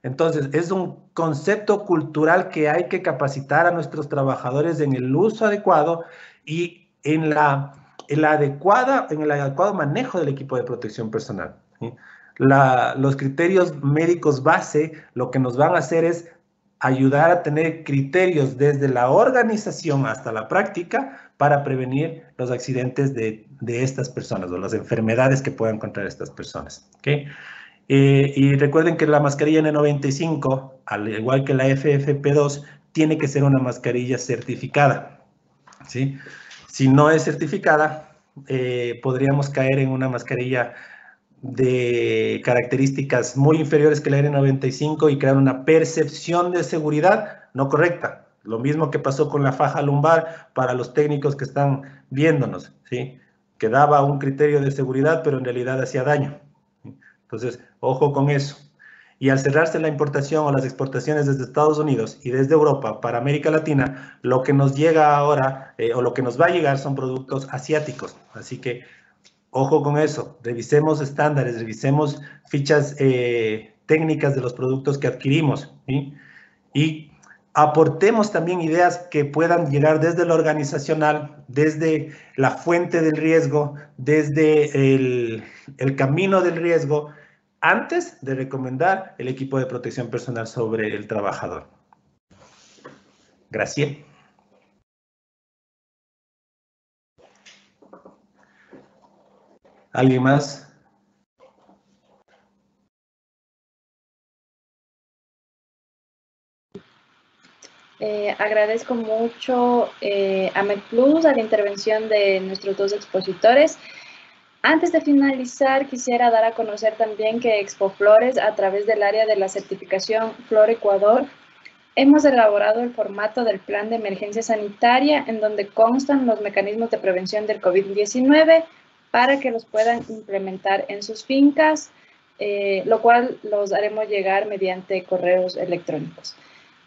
Entonces, es un concepto cultural que hay que capacitar a nuestros trabajadores en el uso adecuado y en, la, la adecuada, en el adecuado manejo del equipo de protección personal. los criterios médicos base lo que nos van a hacer es ayudar a tener criterios desde la organización hasta la práctica para prevenir los accidentes de, estas personas o las enfermedades que puedan encontrar estas personas. ¿okay? Eh, y recuerden que la mascarilla N95, al igual que la FFP2, tiene que ser una mascarilla certificada. ¿sí? Si no es certificada, eh, podríamos caer en una mascarilla de características muy inferiores que la N95 y crear una percepción de seguridad no correcta. Lo mismo que pasó con la faja lumbar para los técnicos que están viéndonos, ¿sí? Que daba un criterio de seguridad, pero en realidad hacía daño. Entonces, ojo con eso. Y al cerrarse la importación o las exportaciones desde Estados Unidos y desde Europa para América Latina, lo que nos llega ahora eh, o lo que nos va a llegar son productos asiáticos. Así que ojo con eso, revisemos estándares, revisemos fichas eh, técnicas de los productos que adquirimos. Y aportemos también ideas que puedan llegar desde lo organizacional, desde la fuente del riesgo, desde el camino del riesgo, antes de recomendar el equipo de protección personal sobre el trabajador. Gracias. ¿Alguien más? Eh, agradezco mucho eh, a MedPlus, a la intervención de nuestros dos expositores. Antes de finalizar, quisiera dar a conocer también que Expo Flores, a través del área de la certificación Flor Ecuador, hemos elaborado el formato del plan de emergencia sanitaria en donde constan los mecanismos de prevención del COVID-19 para que los puedan implementar en sus fincas, eh, lo cual los haremos llegar mediante correos electrónicos.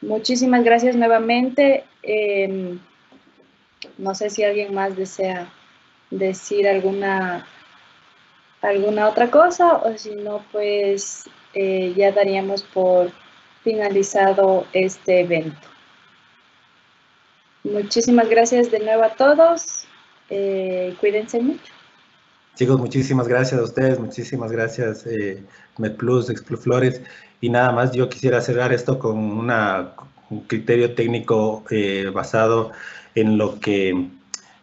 Muchísimas gracias nuevamente. Em, no sé si alguien más desea decir alguna alguna otra cosa o si no, pues eh, ya daríamos por finalizado este evento. Muchísimas gracias de nuevo a todos. Eh, cuídense mucho. Chicos, muchísimas gracias a ustedes, muchísimas gracias eh, MedPlus, Exploflores. Y nada más, yo quisiera cerrar esto con una, un criterio técnico eh, basado en lo que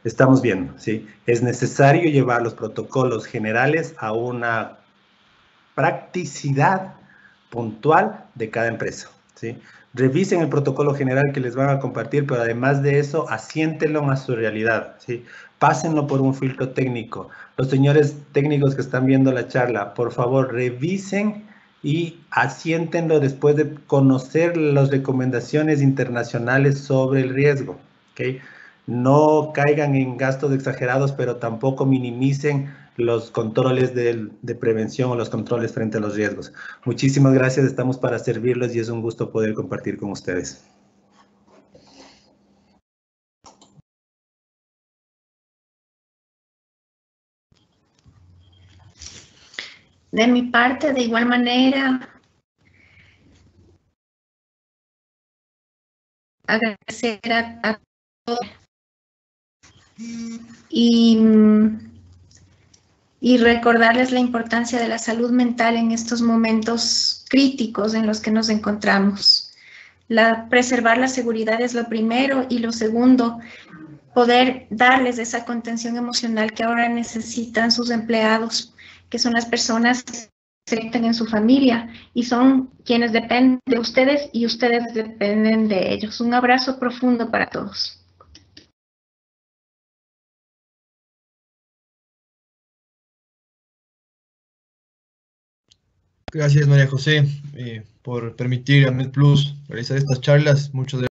estamos viendo, ¿sí? Es necesario llevar los protocolos generales a una practicidad puntual de cada empresa, ¿sí? Revisen el protocolo general que les van a compartir, pero además de eso, asiéntenlo a su realidad, ¿sí? Pásenlo por un filtro técnico. Los señores técnicos que están viendo la charla, por favor, revisen y asiéntenlo después de conocer las recomendaciones internacionales sobre el riesgo, ¿ok? No caigan en gastos exagerados, pero tampoco minimicen los controles de, prevención o los controles frente a los riesgos. Muchísimas gracias, estamos para servirles y es un gusto poder compartir con ustedes. De mi parte, de igual manera, agradecer a todos y, recordarles la importancia de la salud mental en estos momentos críticos en los que nos encontramos. La, preservar la seguridad es lo primero y lo segundo, poder darles esa contención emocional que ahora necesitan sus empleados, que son las personas que se en su familia y son quienes dependen de ustedes y ustedes dependen de ellos. Un abrazo profundo para todos. Gracias, María José, eh, por permitir a MedPlus realizar estas charlas. Muchas.